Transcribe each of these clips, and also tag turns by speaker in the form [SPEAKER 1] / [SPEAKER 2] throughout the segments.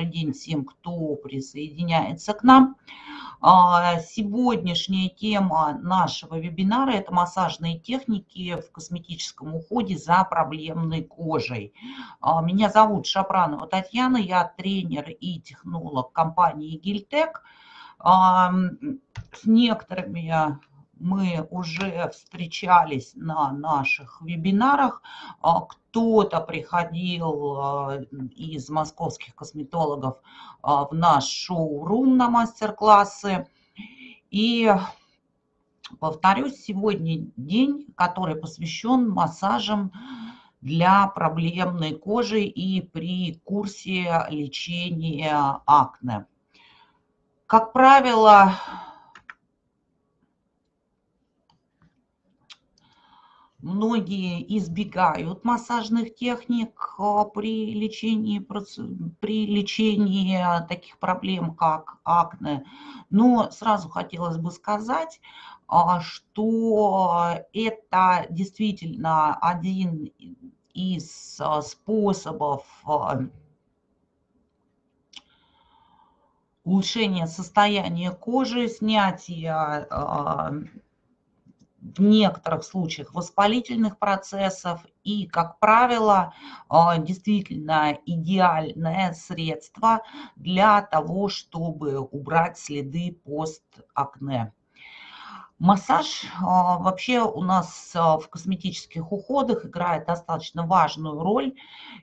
[SPEAKER 1] добрый день всем, кто присоединяется к нам. А, сегодняшняя тема нашего вебинара – это массажные техники в косметическом уходе за проблемной кожей. А, меня зовут Шапранова Татьяна, я тренер и технолог компании Гильтек. А, с некоторыми мы уже встречались на наших вебинарах. Кто-то приходил из московских косметологов в наш шоу-рум на мастер-классы. И повторюсь, сегодня день, который посвящен массажам для проблемной кожи и при курсе лечения акне. Как правило, Многие избегают массажных техник а, при лечении, при лечении таких проблем, как акне. Но сразу хотелось бы сказать, а, что это действительно один из а, способов улучшения состояния кожи, снятия в некоторых случаях воспалительных процессов и, как правило, а, действительно идеальное средство для того, чтобы убрать следы постакне. Массаж а, вообще у нас а, в косметических уходах играет достаточно важную роль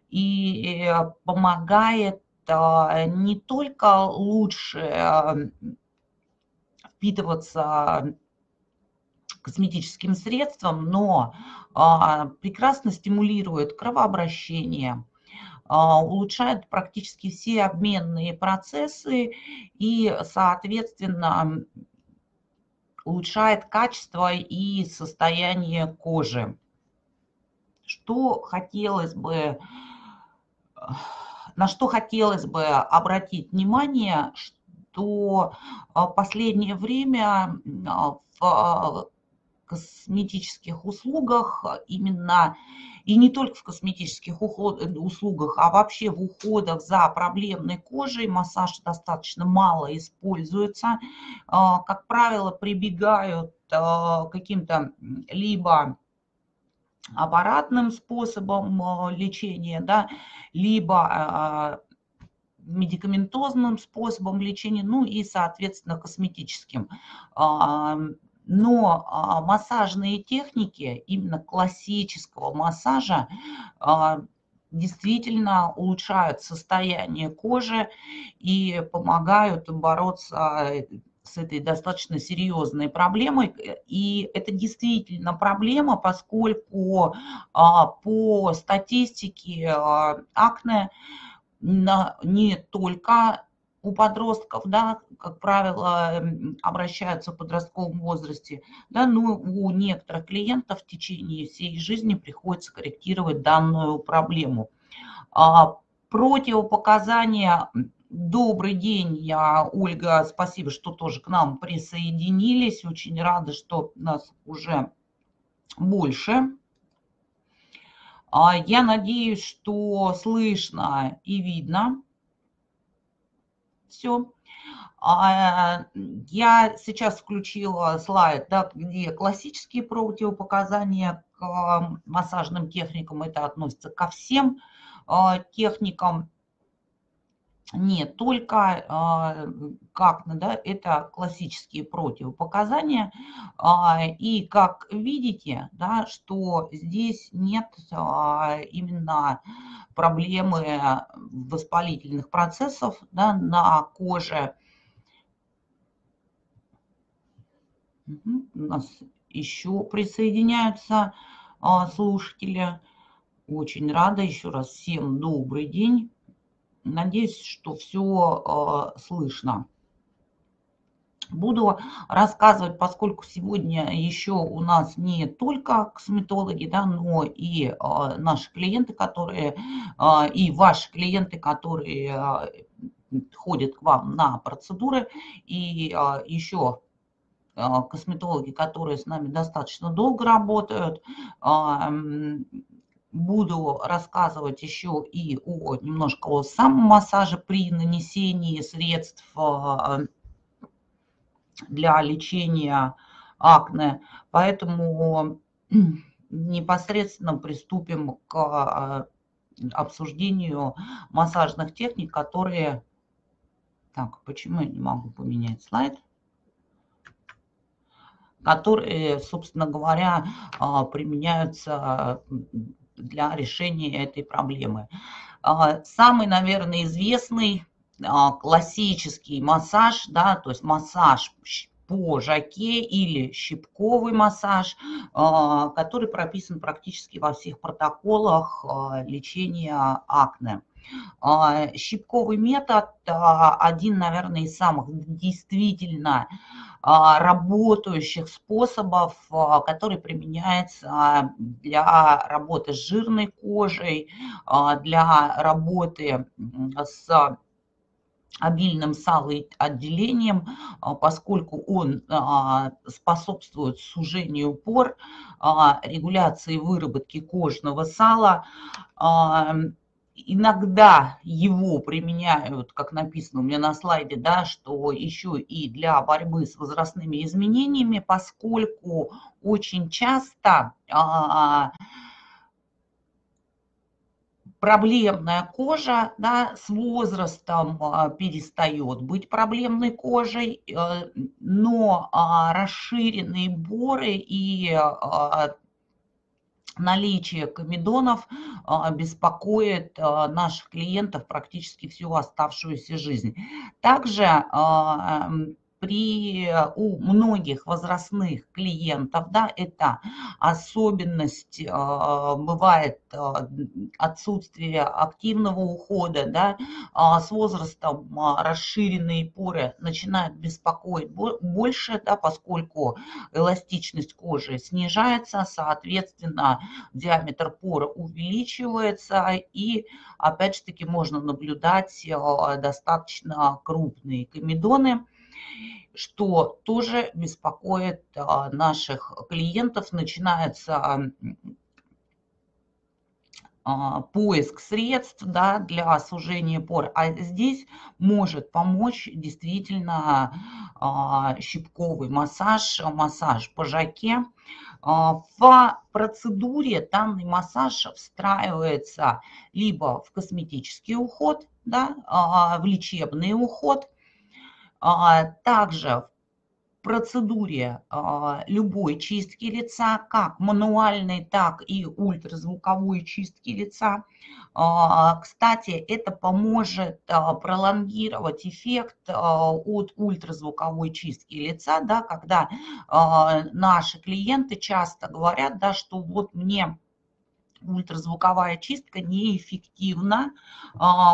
[SPEAKER 1] и э, помогает не только лучше впитываться косметическим средством, но а, прекрасно стимулирует кровообращение, а, улучшает практически все обменные процессы и, соответственно, улучшает качество и состояние кожи. Что хотелось бы, на что хотелось бы обратить внимание, что в последнее время в косметических услугах именно и не только в косметических уход, услугах, а вообще в уходах за проблемной кожей массаж достаточно мало используется. А, как правило, прибегают а, каким-то либо аппаратным способом а, лечения, да, либо медикаментозным способом лечения, ну и, соответственно, косметическим но а, массажные техники, именно классического массажа, а, действительно улучшают состояние кожи и помогают бороться с этой достаточно серьезной проблемой. И это действительно проблема, поскольку а, по статистике акне не только у подростков, да, как правило, обращаются в подростковом возрасте, да, но у некоторых клиентов в течение всей жизни приходится корректировать данную проблему. А, противопоказания Добрый день, я Ольга, спасибо, что тоже к нам присоединились. Очень рада, что нас уже больше. А, я надеюсь, что слышно и видно все. А, я сейчас включила слайд, да, где классические противопоказания к массажным техникам. Это относится ко всем а, техникам не только а, как да, это классические противопоказания. А, и как видите, да, что здесь нет а, именно проблемы воспалительных процессов да, на коже. У нас еще присоединяются слушатели. Очень рада еще раз всем добрый день. Надеюсь, что все а, слышно. Буду рассказывать, поскольку сегодня еще у нас не только косметологи, да, но и э, наши клиенты, которые, э, и ваши клиенты, которые э, ходят к вам на процедуры, и э, еще э, косметологи, которые с нами достаточно долго работают. Э, буду рассказывать еще и о немножко о самом массаже при нанесении средств а, для лечения акне. Поэтому непосредственно приступим к а, обсуждению массажных техник, которые... Так, почему я не могу поменять слайд? Которые, собственно говоря, применяются для решения этой проблемы. А, самый, наверное, известный классический массаж, да, то есть массаж по жаке или щипковый массаж, а, который прописан практически во всех протоколах а, лечения акне. А, щипковый метод один, наверное, из самых действительно работающих способов, который применяется для работы с жирной кожей, для работы с обильным салоотделением, а, поскольку он а, способствует сужению пор, а, регуляции выработки кожного сала. Иногда его применяют, как написано у меня на слайде, да, что еще и для борьбы с возрастными изменениями, поскольку очень часто проблемная кожа да, с возрастом а, перестает быть проблемной кожей, э, но а, расширенные боры и а, наличие комедонов беспокоит наших клиентов практически всю оставшуюся жизнь. Также при, у многих возрастных клиентов, да, это особенность, а, бывает а, отсутствие активного ухода, да, а, с возрастом расширенные поры начинают беспокоить больше, да, поскольку эластичность кожи снижается, соответственно, диаметр пора увеличивается, и, опять же таки, можно наблюдать достаточно крупные комедоны, что тоже беспокоит а, наших клиентов. Начинается а, поиск средств да, для сужения пор. А здесь может помочь действительно а, щипковый массаж, массаж по жаке. В процедуре данный массаж встраивается либо в косметический уход, да, в лечебный уход – также в процедуре а, любой чистки лица, как мануальной, так и ультразвуковой чистки лица. А, кстати, это поможет пролонгировать эффект от ультразвуковой чистки лица, да, когда наши клиенты часто говорят, да, что вот мне ультразвуковая чистка неэффективна,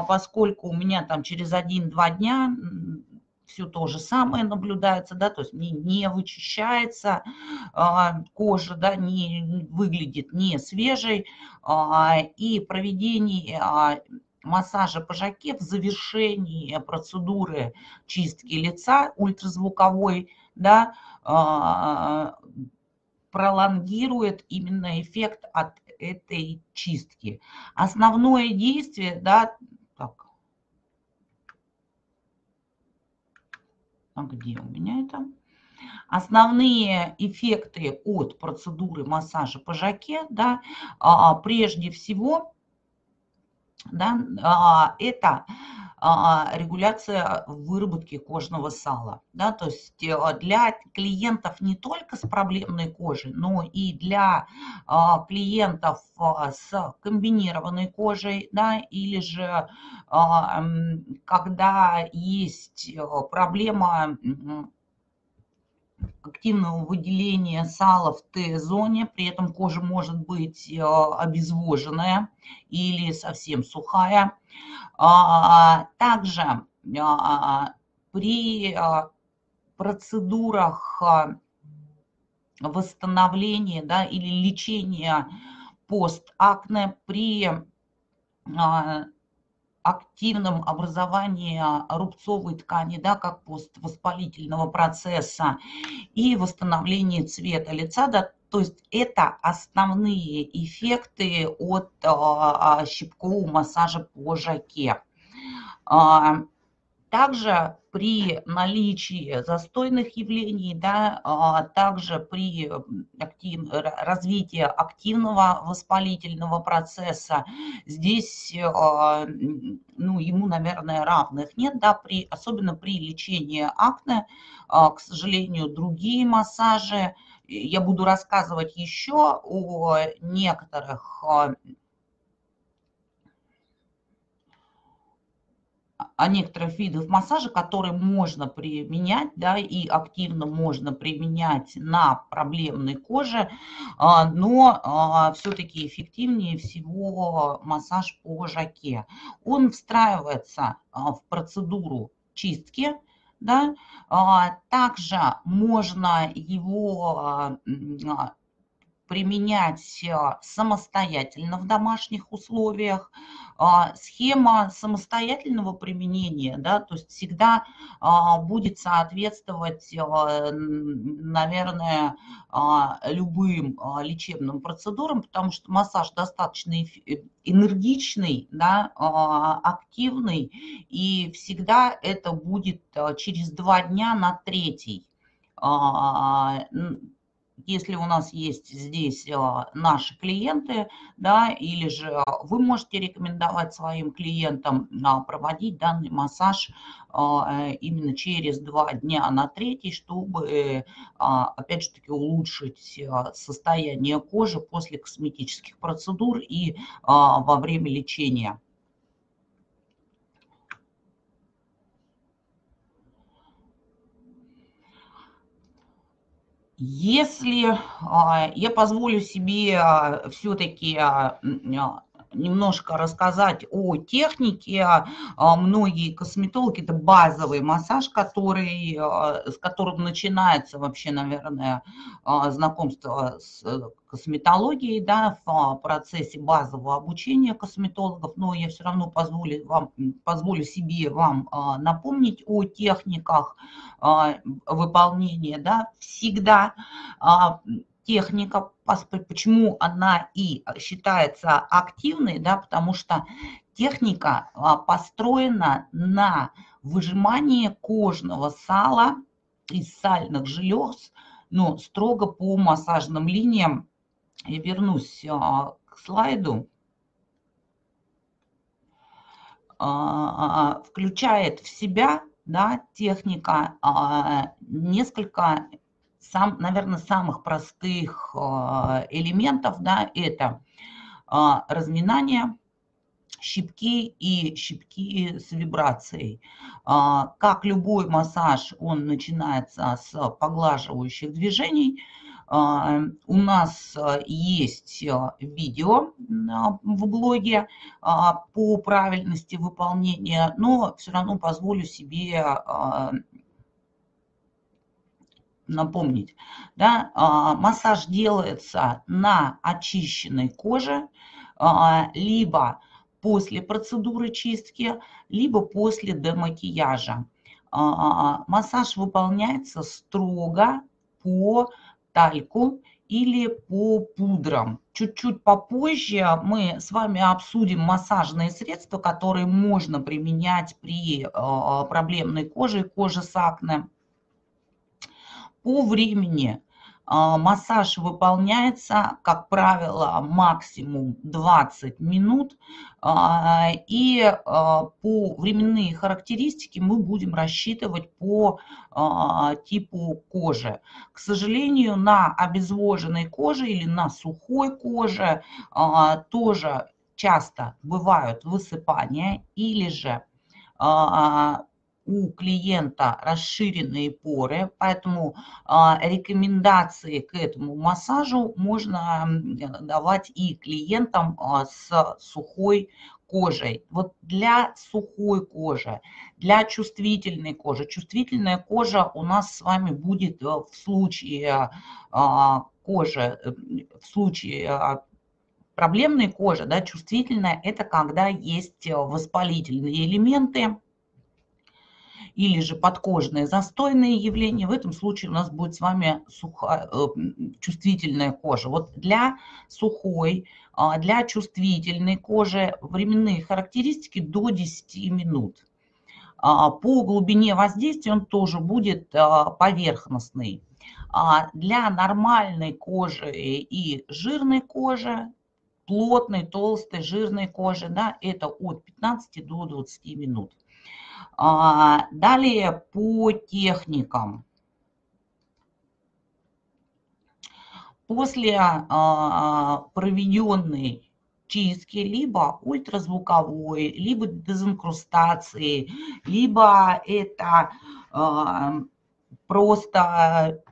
[SPEAKER 1] поскольку у меня там через 1-2 дня все то же самое наблюдается, да, то есть не, не вычищается а, кожа, да, не выглядит не свежей, а, и проведение а, массажа по жаке в завершении процедуры чистки лица ультразвуковой, да, а, пролонгирует именно эффект от этой чистки. Основное действие, да, А где у меня это? Основные эффекты от процедуры массажа по жаке, да, а, прежде всего, да, а, это а, регуляция выработки кожного сала. Да, то есть э, для клиентов не только с проблемной кожей, но и для а, клиентов а, с комбинированной кожей, да, или же когда есть э, проблема активного выделения сала в Т-зоне, при этом кожа может быть э, обезвоженная или совсем сухая. А, также а, при а, процедурах восстановления да, или лечения постакне при активном образовании рубцовой ткани, да, как поствоспалительного процесса и восстановлении цвета лица, да, То есть это основные эффекты от щипкового массажа по жаке. Также при наличии застойных явлений, да, а также при актив, развитии активного воспалительного процесса, здесь а, ну, ему, наверное, равных нет, да, при, особенно при лечении акне, а, к сожалению, другие массажи, я буду рассказывать еще о некоторых о некоторых видах массажа, которые можно применять, да, и активно можно применять на проблемной коже, а, но а, все-таки эффективнее всего массаж по жаке. Он встраивается а, в процедуру чистки, да, также можно его применять самостоятельно в домашних условиях. А, схема самостоятельного применения, да, то есть всегда а, будет соответствовать, а, наверное, любым лечебным процедурам, потому что массаж достаточно энергичный, да, активный, и всегда это будет через два дня на третий если у нас есть здесь а, наши клиенты, да, или же а, вы можете рекомендовать своим клиентам а, проводить данный массаж именно через два дня на третий, чтобы, опять же таки, улучшить состояние кожи после косметических процедур и во время лечения. Если а, я позволю себе а, все-таки а, немножко рассказать о технике. Многие косметологи, это базовый массаж, который, с которым начинается вообще, наверное, знакомство с косметологией, да, в процессе базового обучения косметологов, но я все равно позволю, вам, позволю себе вам напомнить о техниках выполнения, да, всегда техника, почему она и считается активной, да, потому что техника а, построена на выжимании кожного сала из сальных желез, но строго по массажным линиям. Я вернусь а, к слайду. А, включает в себя да, техника несколько сам, наверное, самых простых а, элементов, да, это а, разминание, щипки и щипки с вибрацией. А, как любой массаж, он начинается с поглаживающих движений. У нас есть видео в блоге по правильности выполнения, но все равно позволю себе напомнить, да, а, массаж делается на очищенной коже, а, либо после процедуры чистки, либо после демакияжа. А, массаж выполняется строго по тальку или по пудрам. Чуть-чуть попозже мы с вами обсудим массажные средства, которые можно применять при проблемной коже, коже с акне. По времени массаж выполняется, как правило, максимум 20 минут. А, и а, по временные характеристики мы будем рассчитывать по типу кожи. К сожалению, на обезвоженной коже или на сухой коже тоже часто бывают высыпания или же у клиента расширенные поры, поэтому а, рекомендации к этому массажу можно давать и клиентам а, с сухой кожей. Вот для сухой кожи, для чувствительной кожи. Чувствительная кожа у нас с вами будет э, в случае а, кожи, э, в случае проблемной кожи, да, чувствительная, это когда есть воспалительные элементы, или же подкожные застойные явления, в этом случае у нас будет с вами сухая, э, чувствительная кожа. Вот для сухой, а, для чувствительной кожи временные характеристики до 10 минут. А, по глубине воздействия он тоже будет а, поверхностный. Для нормальной кожи и жирной кожи, плотной, толстой, жирной кожи, да, это от 15 до 20 минут. Далее по техникам. После проведенной чистки, либо ультразвуковой, либо дезинкрустации, либо это просто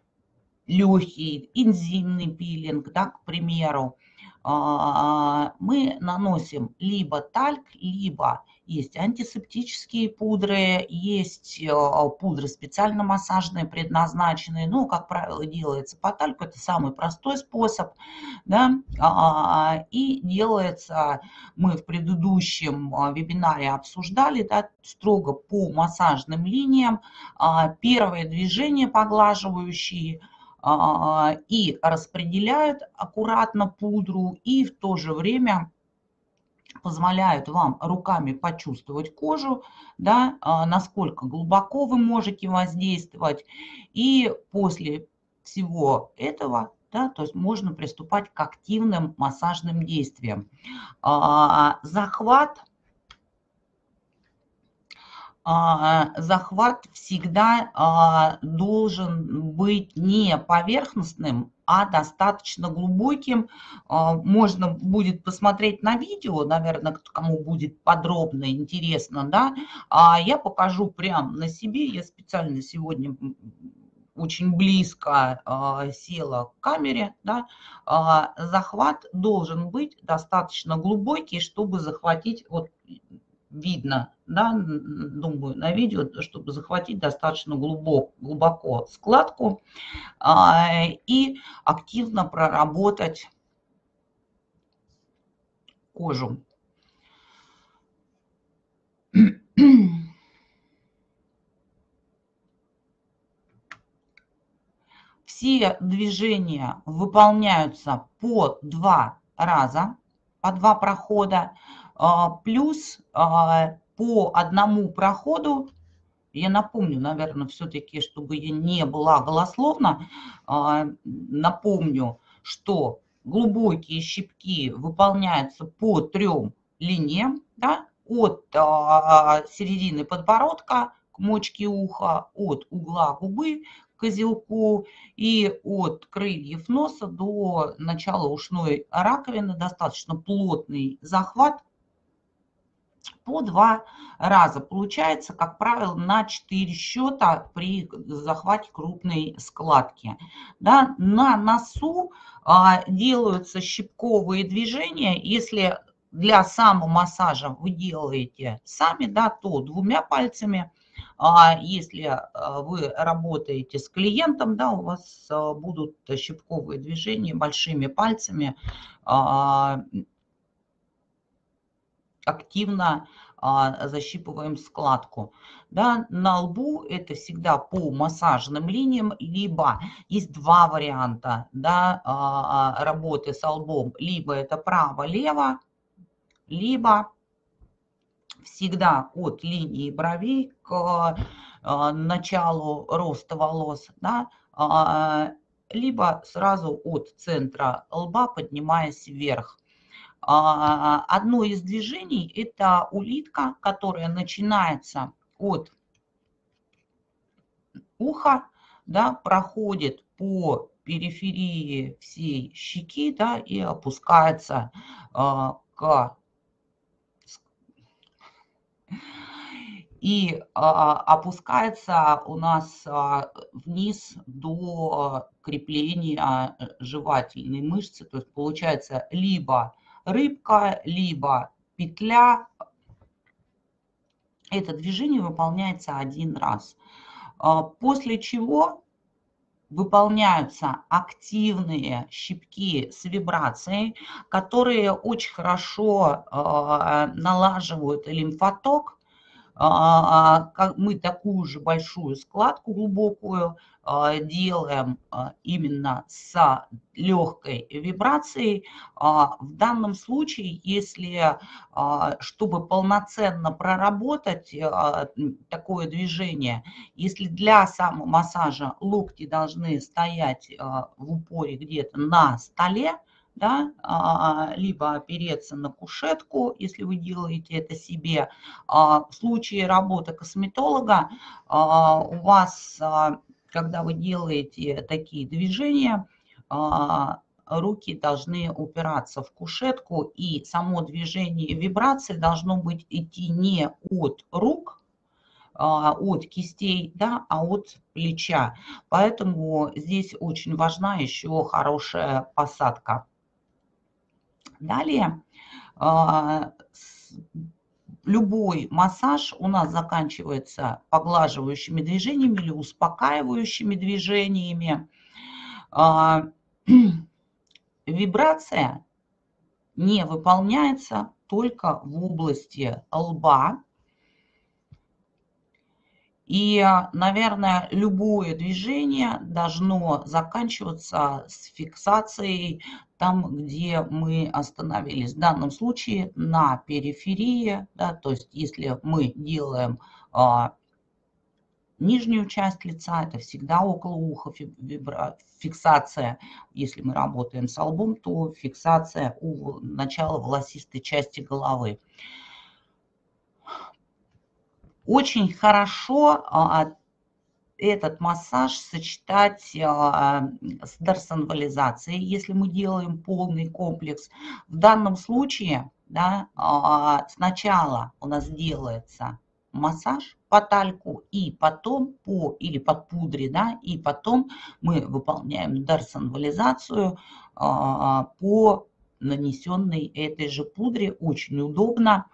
[SPEAKER 1] легкий энзимный пилинг, да, к примеру, мы наносим либо тальк, либо есть антисептические пудры, есть а, пудры специально массажные, предназначенные. Ну, как правило, делается по тальку, это самый простой способ. Да? А, и делается, мы в предыдущем а, вебинаре обсуждали, да, строго по массажным линиям. Первое движение поглаживающие – и распределяют аккуратно пудру, и в то же время позволяют вам руками почувствовать кожу, да, а, насколько глубоко вы можете воздействовать. И после всего этого да, то есть можно приступать к активным массажным действиям. А, захват а, захват всегда а, должен быть не поверхностным, а достаточно глубоким. А, можно будет посмотреть на видео, наверное, кому будет подробно интересно, да. Я покажу прямо на себе. Я специально сегодня очень близко села к камере, да, захват должен быть достаточно глубокий, чтобы захватить вот видно, да, думаю, на видео, чтобы захватить достаточно глубоко, глубоко складку а, и активно проработать кожу. Все движения выполняются по два раза, по два прохода. А, плюс а, по одному проходу, я напомню, наверное, все-таки, чтобы я не была голословна, а, напомню, что глубокие щипки выполняются по трем линиям, да, от середины подбородка к мочке уха, от угла губы козелку и от крыльев носа до начала ушной раковины достаточно плотный захват по два раза. Получается, как правило, на 4 счета при захвате крупной складки. Да, на носу а, делаются щипковые движения. Если для самомассажа вы делаете сами, да, то двумя пальцами. А если а, вы работаете с клиентом, да, у вас а, будут щипковые движения большими пальцами а, активно защипываем складку. Да, на лбу это всегда по массажным линиям, либо есть два варианта да, работы с лбом. Либо это право-лево, либо всегда от линии бровей к началу роста волос, да, либо сразу от центра лба поднимаясь вверх. А, одно из движений – это улитка, которая начинается от уха, да, проходит по периферии всей щеки да, и опускается а, к и а, опускается у нас а, вниз до крепления жевательной мышцы. То есть получается либо рыбка, либо петля. Это движение выполняется один раз. А, после чего выполняются активные щипки с вибрацией, которые очень хорошо а, налаживают лимфоток, мы такую же большую складку глубокую а, делаем а, именно с легкой вибрацией. А, в данном случае, если, чтобы полноценно проработать такое движение, если для самомассажа локти должны стоять в упоре где-то на столе, да, либо опереться на кушетку, если вы делаете это себе. В случае работы косметолога у вас когда вы делаете такие движения, а, руки должны упираться в кушетку, и само движение вибрации должно быть идти не от рук, а, от кистей, да, а от плеча. Поэтому здесь очень важна еще хорошая посадка. Далее а, любой массаж у нас заканчивается поглаживающими движениями или успокаивающими движениями. А, вибрация не выполняется только в области лба. И, наверное, любое движение должно заканчиваться с фиксацией там, где мы остановились. В данном случае на периферии, да, то есть если мы делаем а, нижнюю часть лица, это всегда около уха фиксация. Если мы работаем с лбом, то фиксация у начала волосистой части головы. Очень хорошо а, этот массаж сочетать а, с дарсонвализацией, если мы делаем полный комплекс. В данном случае да, а, сначала у нас делается массаж по тальку и потом по или под пудре, да, и потом мы выполняем дарсонвализацию по нанесенной этой же пудре. Очень удобно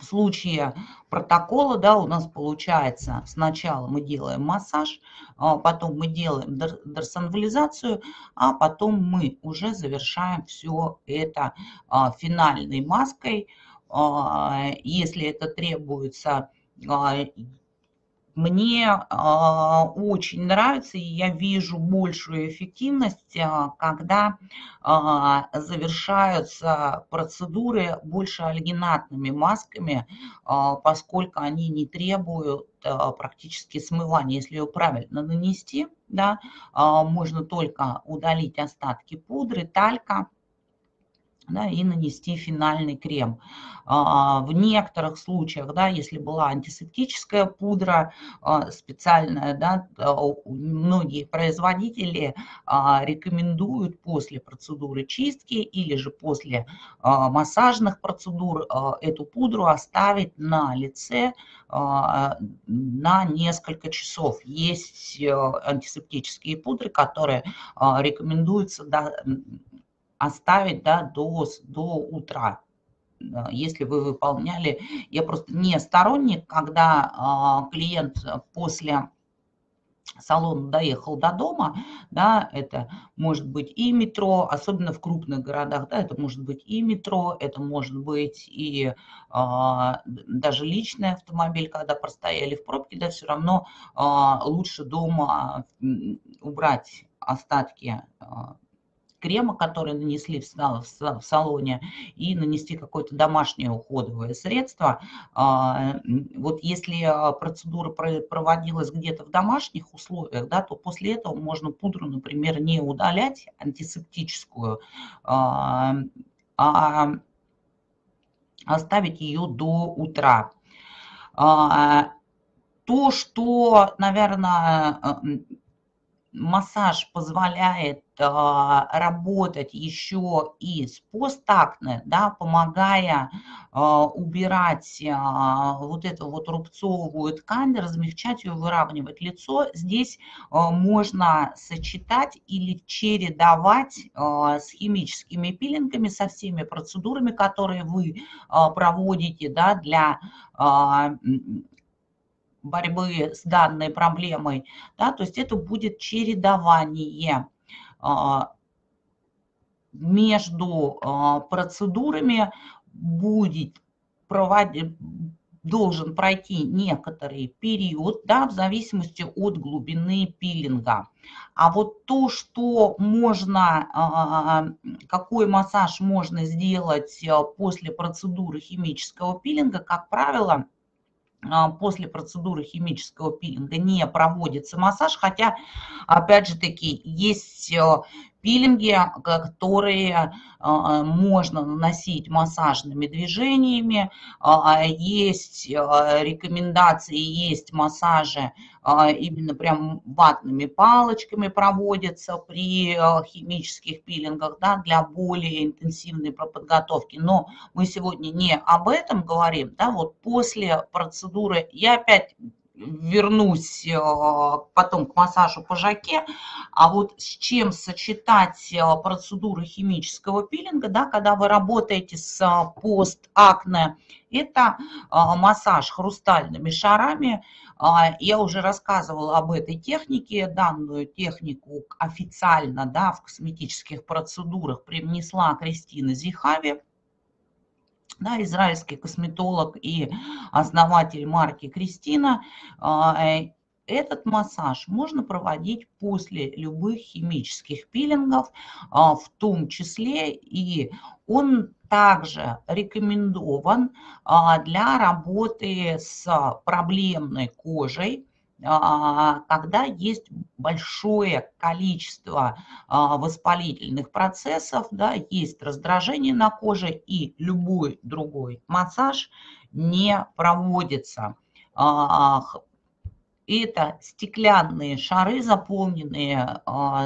[SPEAKER 1] случае протокола, да, у нас получается сначала мы делаем массаж, а потом мы делаем дарсонвализацию, а потом мы уже завершаем все это а, финальной маской. А, если это требуется мне а, очень нравится, и я вижу большую эффективность, а, когда а, завершаются процедуры больше альгинатными масками, поскольку они не требуют практически смывания. Если ее правильно нанести, да, можно только удалить остатки пудры, талька, да, и нанести финальный крем. А, в некоторых случаях, да, если была антисептическая пудра а, специальная, да, многие производители а, рекомендуют после процедуры чистки или же после массажных процедур эту пудру оставить на лице на несколько часов. Есть э, антисептические пудры, которые рекомендуются оставить да, до, до утра если вы выполняли. Я просто не сторонник, когда а, клиент после салона доехал до дома, да, это может быть и метро, особенно в крупных городах, да, это может быть и метро, это может быть и а, даже личный автомобиль, когда простояли в пробке, да, все равно а, лучше дома убрать остатки а, крема, который нанесли в салоне, и нанести какое-то домашнее уходовое средство. А, вот если а, процедура проводилась где-то в домашних условиях, да, то после этого можно пудру, например, не удалять, антисептическую, а, а оставить ее до утра. То, что, наверное, массаж позволяет а, работать еще и с постактной, да, помогая а, убирать а, вот эту вот рубцовую ткань, размягчать ее, выравнивать лицо. Здесь можно сочетать или чередовать с химическими пилингами, со всеми процедурами, которые вы проводите да, для борьбы с данной проблемой, да, то есть это будет чередование а, между а, процедурами будет проводить, должен пройти некоторый период, да, в зависимости от глубины пилинга. А вот то, что можно, а, какой массаж можно сделать после процедуры химического пилинга, как правило, после процедуры химического пилинга не проводится массаж, хотя, опять же таки, есть э, пилинги, которые а, можно наносить массажными движениями. А, есть рекомендации, есть массажи именно прям ватными палочками проводятся при химических пилингах да, для более интенсивной подготовки. Но мы сегодня не об этом говорим. Да, вот после процедуры, я опять вернусь э, потом к массажу по жаке, а вот с чем сочетать э, процедуры химического пилинга, да, когда вы работаете с э, постакне, это массаж хрустальными шарами. Я уже рассказывала об этой технике, данную технику официально да, в косметических процедурах привнесла Кристина Зихави да, израильский косметолог и основатель марки Кристина, а, э, этот массаж можно проводить после любых химических пилингов, а, в том числе и он также рекомендован а, для работы с проблемной кожей, когда есть большое количество а, воспалительных процессов, да, есть раздражение на коже и любой другой массаж не проводится. А, это стеклянные шары, заполненные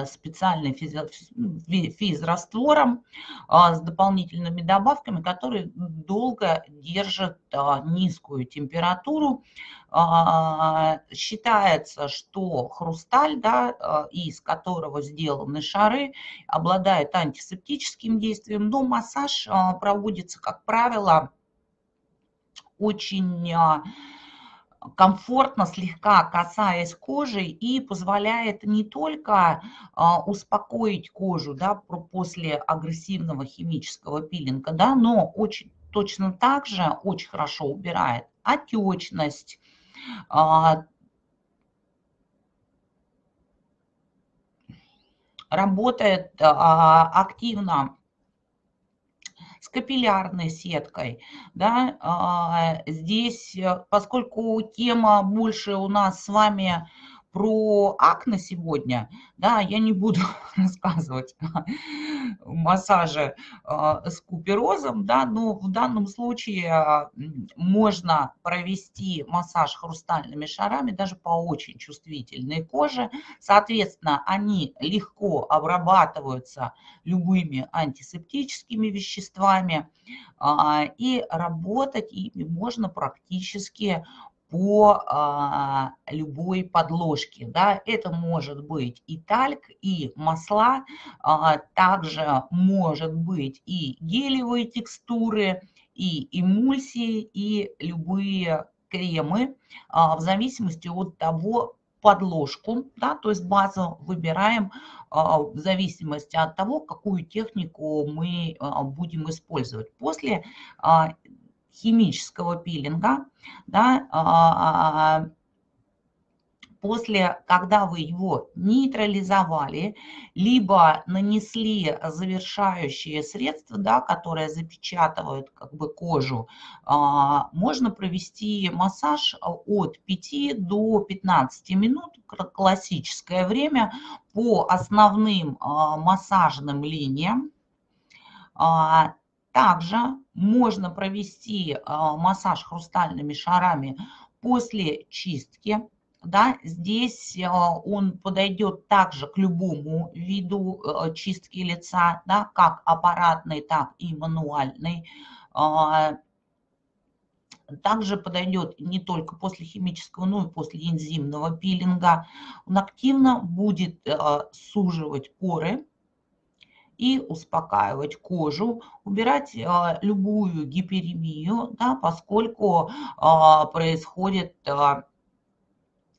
[SPEAKER 1] специальным физраствором с дополнительными добавками, которые долго держат низкую температуру. Считается, что хрусталь, да, из которого сделаны шары, обладает антисептическим действием, но массаж проводится, как правило, очень комфортно, слегка касаясь кожи и позволяет не только а, успокоить кожу да, после агрессивного химического пилинга, да, но очень точно так же очень хорошо убирает отечность, а, работает а, активно с капиллярной сеткой. Да? А, здесь, э, поскольку тема больше у нас с вами про акне сегодня, да, я не буду рассказывать о массаже а, с куперозом, да, но в данном случае а, можно провести массаж хрустальными шарами даже по очень чувствительной коже. Соответственно, они легко обрабатываются любыми антисептическими веществами, а, и работать ими можно практически по а, любой подложке. Да? Это может быть и тальк, и масла, а, также может быть и гелевые текстуры, и эмульсии, и любые кремы, а, в зависимости от того, подложку, да, то есть базу выбираем а, в зависимости от того, какую технику мы а, будем использовать. После а, химического пилинга, да, а, а, после, когда вы его нейтрализовали, либо нанесли завершающие средства, да, которые запечатывают как бы кожу, а, можно провести массаж от 5 до 15 минут, классическое время, по основным массажным линиям. Также можно провести а, массаж хрустальными шарами после чистки. Да, здесь а, он подойдет также к любому виду а, чистки лица, да, как аппаратный, так и мануальный. Также подойдет не только после химического, но и после энзимного пилинга. Он активно будет суживать поры, и успокаивать кожу, убирать а, любую гиперемию, да, поскольку а, происходит а,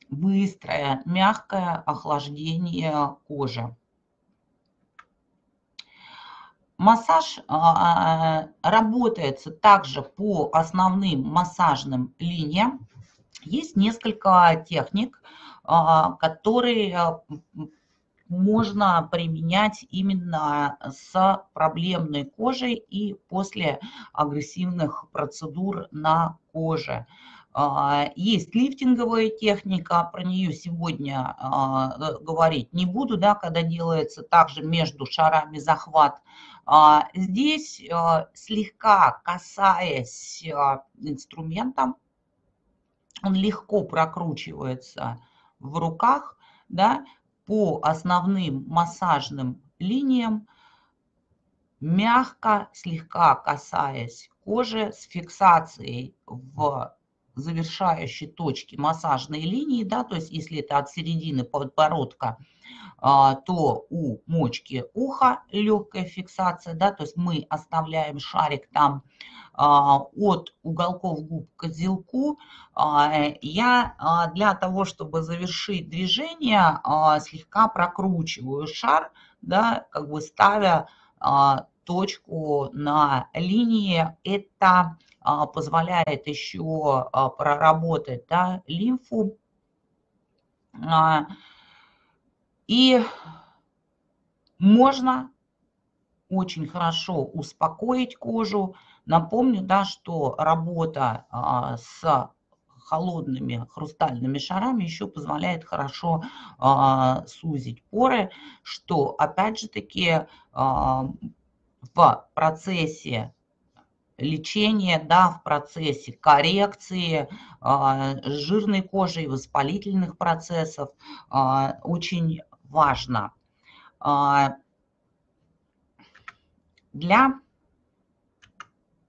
[SPEAKER 1] быстрое, мягкое охлаждение кожи. Массаж работает также по основным массажным линиям. Есть несколько техник, которые можно применять именно с проблемной кожей и после агрессивных процедур на коже. А, есть лифтинговая техника, про нее сегодня а, говорить не буду, да, когда делается также между шарами захват. А, здесь слегка касаясь инструмента, он легко прокручивается в руках, да, по основным массажным линиям, мягко, слегка касаясь кожи с фиксацией в завершающей точке массажной линии, да, то есть если это от середины подбородка, а, то у мочки уха легкая фиксация, да, то есть мы оставляем шарик там а, от уголков губ к козелку. А, я для того, чтобы завершить движение, слегка прокручиваю шар, да, как бы ставя точку на линии. Это позволяет еще проработать да, лимфу и можно очень хорошо успокоить кожу. Напомню, да, что работа а, с холодными хрустальными шарами еще позволяет хорошо а, сузить поры, что опять же таки а, в процессе лечения, да, в процессе коррекции а, жирной кожи и воспалительных процессов а, очень важно. А, для...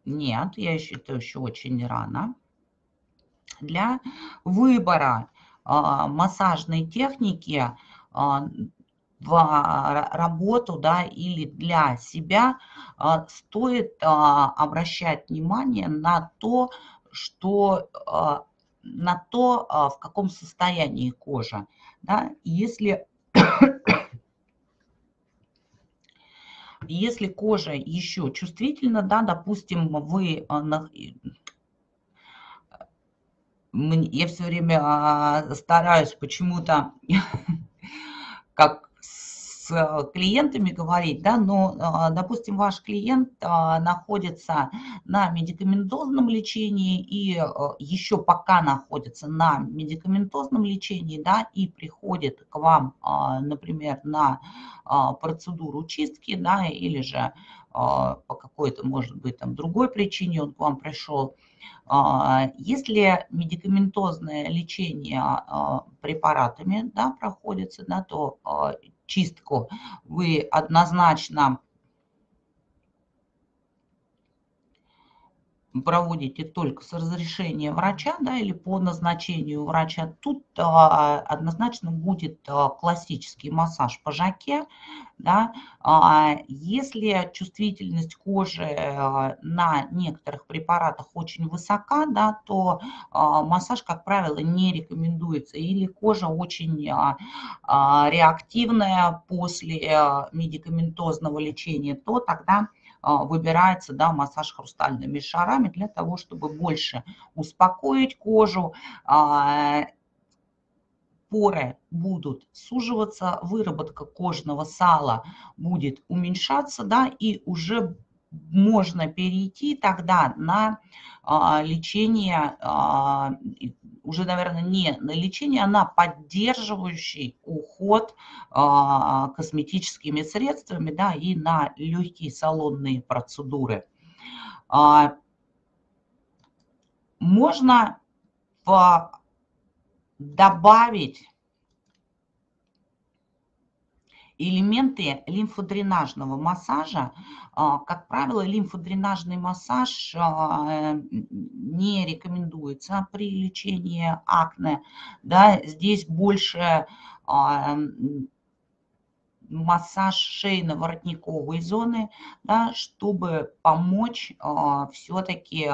[SPEAKER 1] Нет, я это еще очень рано. Для выбора массажной техники в работу да, или для себя стоит обращать внимание на то, что на то, в каком состоянии кожа. Да? Если Если кожа еще чувствительна, да, допустим, вы а, я все время а, стараюсь почему-то как Э, клиентами говорить, да, но, а, допустим, ваш клиент а, находится на медикаментозном лечении и э, еще пока находится на медикаментозном лечении, да, и приходит к вам, а, например, на процедуру чистки, да, или же по какой-то, может быть, там другой причине он к вам пришел, если медикаментозное лечение препаратами да, проходится, да, то чистку. Вы однозначно проводите только с разрешения врача да, или по назначению врача, тут а, однозначно будет а, классический массаж по жаке. Да. А, если чувствительность кожи а, на некоторых препаратах очень высока, да, то а, массаж, как правило, не рекомендуется. Или кожа очень а, а, реактивная после а, медикаментозного лечения, то тогда выбирается да, массаж хрустальными шарами для того, чтобы больше успокоить кожу, а, поры будут суживаться, выработка кожного сала будет уменьшаться, да, и уже можно перейти тогда на а, лечение, а, уже, наверное, не на лечение, а на поддерживающий уход а, косметическими средствами, да, и на легкие салонные процедуры. Можно добавить элементы лимфодренажного массажа. А, как правило, лимфодренажный массаж а, не рекомендуется при лечении акне. Да, здесь больше а, массаж шейно-воротниковой зоны, да, чтобы помочь все-таки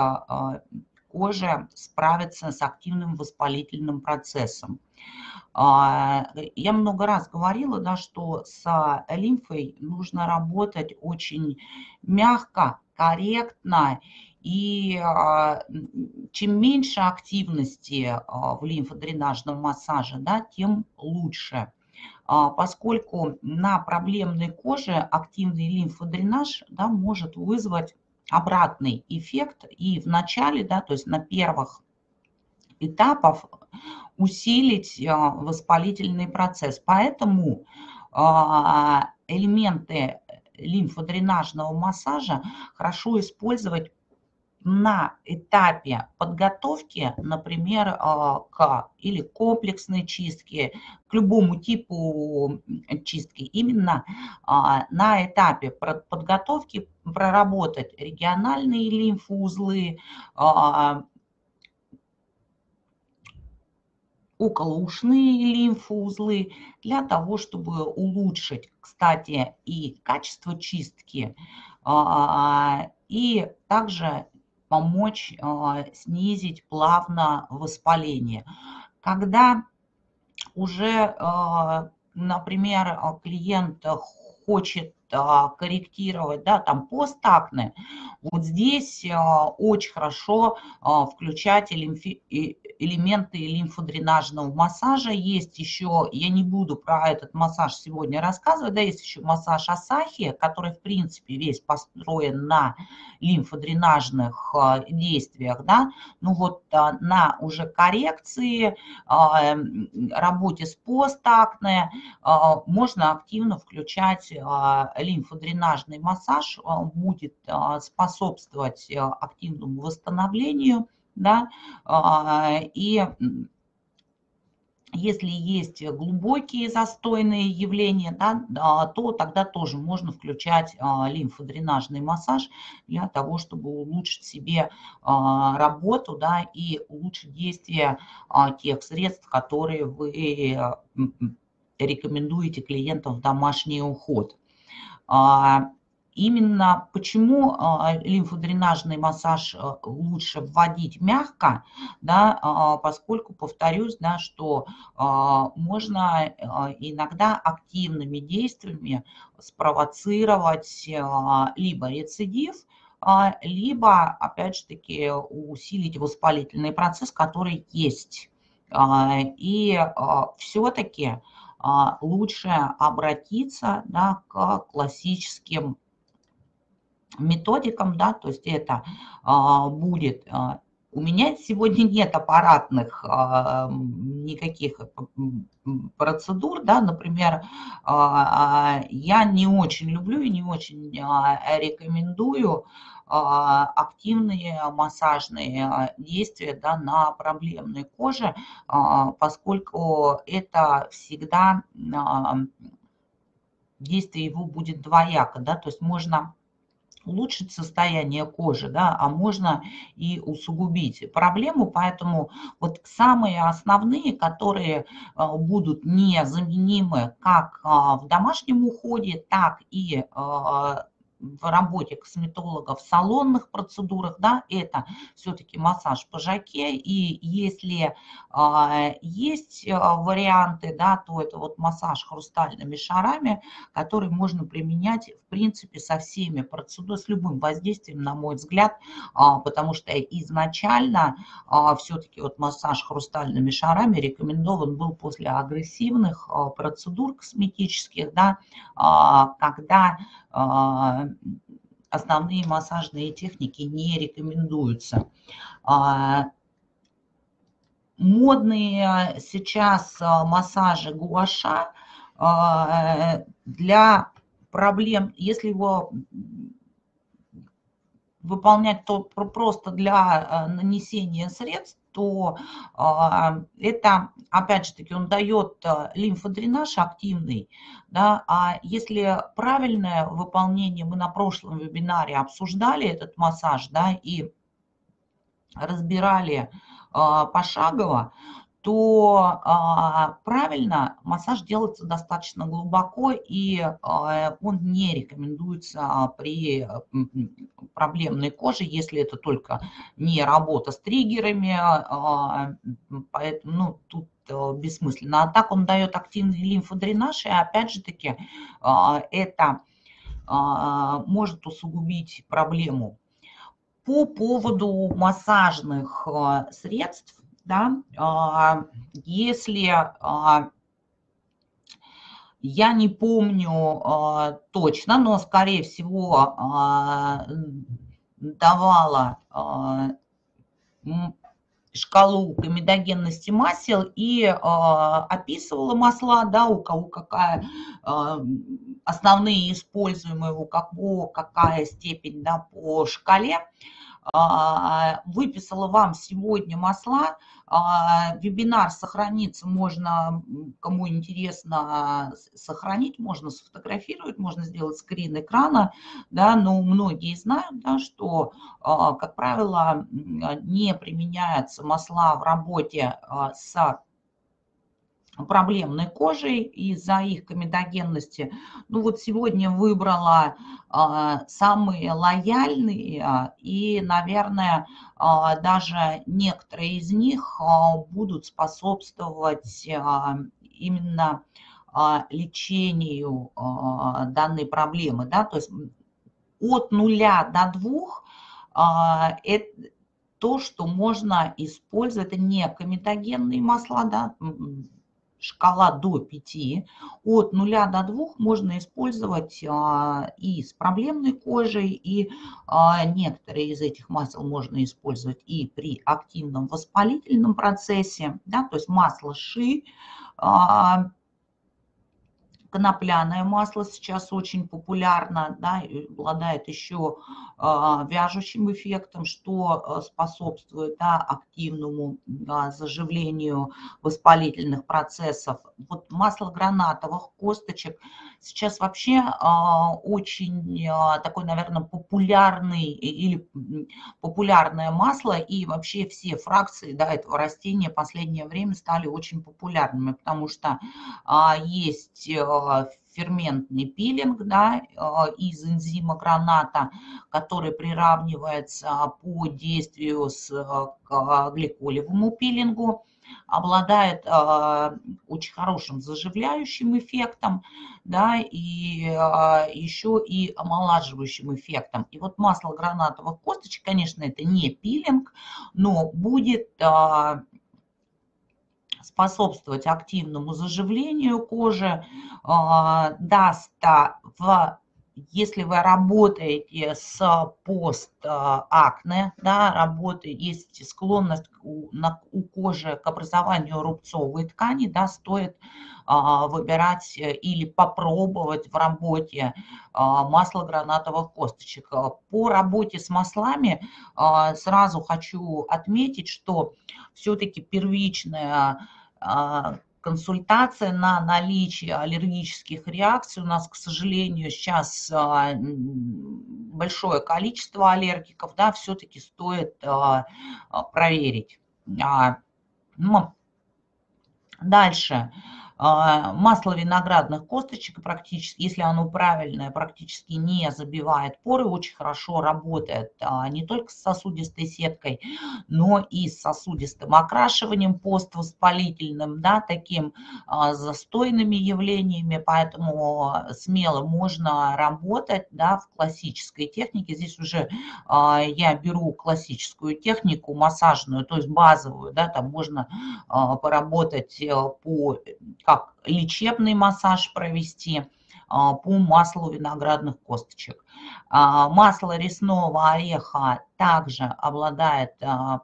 [SPEAKER 1] коже справиться с активным воспалительным процессом. А, я много раз говорила, да, что с лимфой нужно работать очень мягко, корректно и а, чем меньше активности а, в лимфодренажном массаже, да, тем лучше. Поскольку на проблемной коже активный лимфодренаж да, может вызвать обратный эффект и в начале, да, то есть на первых этапах усилить воспалительный процесс. Поэтому элементы лимфодренажного массажа хорошо использовать на этапе подготовки, например, к или комплексной чистке, к любому типу чистки, именно на этапе подготовки проработать региональные лимфоузлы, а, околоушные лимфоузлы для того, чтобы улучшить, кстати, и качество чистки, и также помочь а, снизить плавно воспаление. Когда уже, а, например, клиент хочет а, корректировать, да, там постакне, вот здесь очень хорошо включать элементы лимфодренажного массажа. Есть еще, я не буду про этот массаж сегодня рассказывать, да, есть еще массаж Асахи, который, в принципе, весь построен на лимфодренажных а, действиях, да, ну вот а, на уже коррекции, а, работе с постакне можно активно включать лимфодренажный массаж, будет способствовать активному восстановлению да, а, и если есть глубокие застойные явления, да, то тогда тоже можно включать а, лимфодренажный массаж для того, чтобы улучшить себе а, работу да, и улучшить действие тех средств, которые вы рекомендуете клиентам в домашний уход. Именно почему а, лимфодренажный массаж а, лучше вводить мягко, да, а, поскольку, повторюсь, да, что можно иногда активными действиями спровоцировать либо рецидив, либо, опять же таки, усилить воспалительный процесс, который есть. И все-таки лучше обратиться да, к классическим методикам, да, то есть это а, будет а, у меня сегодня нет аппаратных а, никаких процедур, да, например, а, я не очень люблю и не очень а, рекомендую а, активные массажные действия да, на проблемной коже, а, поскольку это всегда а, действие его будет двояко, да, то есть можно улучшить состояние кожи, да, а можно и усугубить проблему. Поэтому вот самые основные, которые а, будут незаменимы как а, в домашнем уходе, так и а, в работе косметолога в салонных процедурах, да, это все-таки массаж по жаке, и если а, есть а, варианты, да, то это вот массаж хрустальными шарами, который можно применять, в принципе, со всеми процедурами, с любым воздействием, на мой взгляд, а, потому что изначально а, все-таки вот массаж хрустальными шарами рекомендован был после агрессивных а, процедур косметических, да, а, когда основные массажные техники не рекомендуются. А, модные сейчас а, массажи гуаша для проблем, если его выполнять то просто для нанесения средств, то а, это, опять же таки, он дает а, лимфодренаж активный, да, а если правильное выполнение, мы на прошлом вебинаре обсуждали этот массаж, да, и разбирали а, пошагово, то а, правильно массаж делается достаточно глубоко, и а, он не рекомендуется при проблемной коже, если это только не работа с триггерами, а, поэтому ну, тут э, бессмысленно. А так он дает активный лимфодренаж, и опять же таки это может усугубить проблему. По поводу массажных средств, да, а, если а, я не помню а, точно, но, скорее всего, давала шкалу комедогенности масел и э, описывала масла, да, у кого какая э, основные используемые, у кого какая степень, да, по шкале. А, выписала вам сегодня масла. А, вебинар сохранится, можно, кому интересно, сохранить, можно сфотографировать, можно сделать скрин экрана, да, но многие знают, да, что, а, как правило, не применяются масла в работе с проблемной кожей из-за их комедогенности. Ну вот сегодня выбрала а, самые лояльные а, и, наверное, а, даже некоторые из них а, будут способствовать а, именно а, лечению а, данной проблемы. Да? То есть от нуля до двух а, это то, что можно использовать, это не комедогенные масла, да, шкала до 5. От 0 до 2 можно использовать а, и с проблемной кожей, и а, некоторые из этих масел можно использовать и при активном воспалительном процессе. Да, то есть масло ши, а, конопляное масло сейчас очень популярно, да, обладает еще а, вяжущим эффектом, что а, способствует да, активному да, заживлению воспалительных процессов. Вот масло гранатовых косточек сейчас вообще а, очень такой, наверное, популярный или популярное масло, и вообще все фракции да, этого растения в последнее время стали очень популярными, потому что есть ферментный пилинг да, а, из энзима граната, который приравнивается по действию с а, гликолевому пилингу, обладает э, очень хорошим заживляющим эффектом, да, и э, еще и омолаживающим эффектом. И вот масло гранатовых косточек, конечно, это не пилинг, но будет э, способствовать активному заживлению кожи, а, даст в если вы работаете с постакне, да, работаете, есть склонность у, на, у кожи к образованию рубцовой ткани, да, стоит а, выбирать э, или попробовать в работе а, масло гранатовых косточек. По работе с маслами а, сразу хочу отметить, что все-таки первичная а, консультация на наличие аллергических реакций. У нас, к сожалению, сейчас а, большое количество аллергиков, да, все-таки стоит а, проверить. Ну, дальше. А, масло виноградных косточек практически, если оно правильное, практически не забивает поры, очень хорошо работает а, не только с сосудистой сеткой, но и с сосудистым окрашиванием поствоспалительным, да, таким а, застойными явлениями, поэтому смело можно работать да, в классической технике. Здесь уже я беру классическую технику массажную, то есть базовую, да, там можно поработать э, по как лечебный массаж провести а, по маслу виноградных косточек. А, масло ресного ореха также обладает а,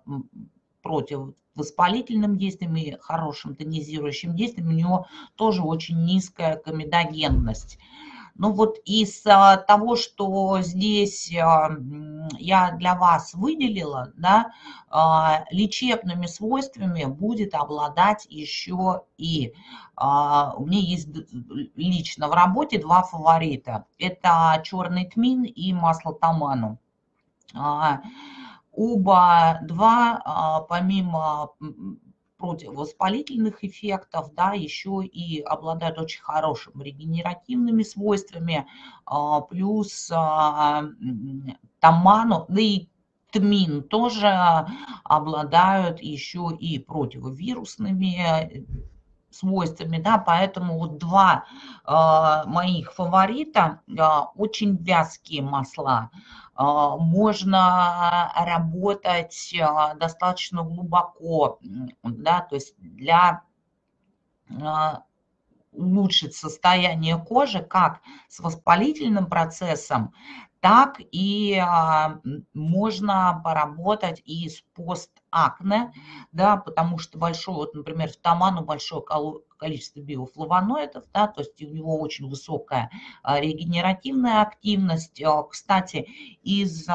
[SPEAKER 1] противовоспалительным действием и хорошим тонизирующим действием. У него тоже очень низкая комедогенность. Ну вот из того, что здесь а, я для вас выделила, да, а, лечебными свойствами будет обладать еще и, у меня есть лично в работе два фаворита. Это черный тмин и масло таману. Оба два, помимо противовоспалительных эффектов, да, еще и обладают очень хорошими регенеративными свойствами, плюс таману, да и тмин тоже обладают еще и противовирусными свойствами, да, поэтому вот два э, моих фаворита, э, очень вязкие масла, э, можно работать э, достаточно глубоко, да, то есть для э, улучшить состояние кожи как с воспалительным процессом, так и а, можно поработать и с постакне, да, потому что большое, вот, например, в таману большое количество биофлавоноидов, да, то есть у него очень высокая а, регенеративная активность. А, кстати, из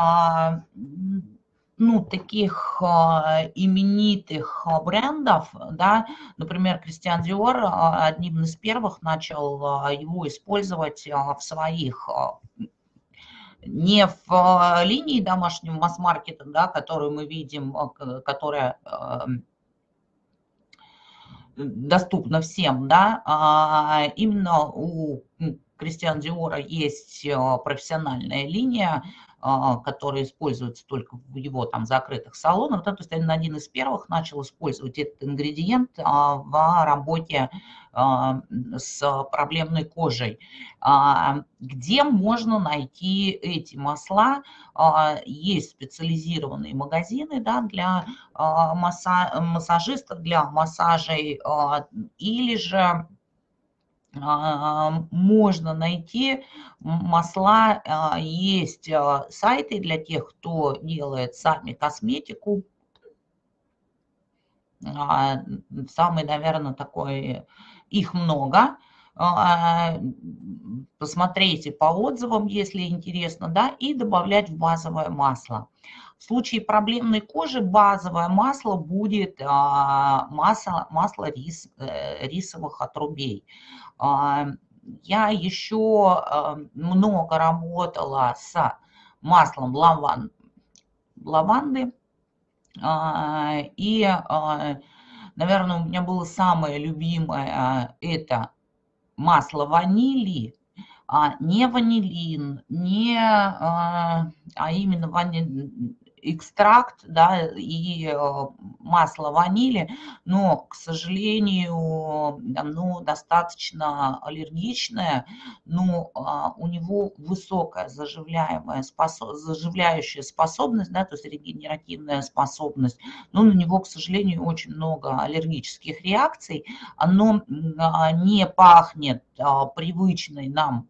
[SPEAKER 1] ну, таких именитых брендов, да, например, Кристиан Диор одним из первых начал его использовать в своих не в а, линии домашнего масс-маркета, да, которую мы видим, а, которая доступна всем, да, а именно у Кристиан Диора есть профессиональная линия, которые используются только в его там закрытых салонах. Да, то есть он один из первых начал использовать этот ингредиент а, в работе а, с проблемной кожей. Где можно найти эти масла? Есть специализированные магазины да, для массажистов, для массажей, или же а, можно найти масла, а, есть а, сайты для тех, кто делает сами косметику. Самый, наверное, такой, их много. Посмотрите по отзывам, если интересно, да, и добавлять в базовое масло. В случае проблемной кожи базовое масло будет масло, масло рис, э, рисовых отрубей. А, я еще а, много работала с маслом лаван, лаванды. А, и, наверное, у меня было самое любимое это масло ванили, не ванилин, не, а именно ваниль, экстракт да, и э, масло ванили, но, к сожалению, оно достаточно аллергичное, но а, у него высокая заживляемая способ... заживляющая способность, да, то есть регенеративная способность, но на него, к сожалению, очень много аллергических реакций. Оно а, не пахнет а, привычной нам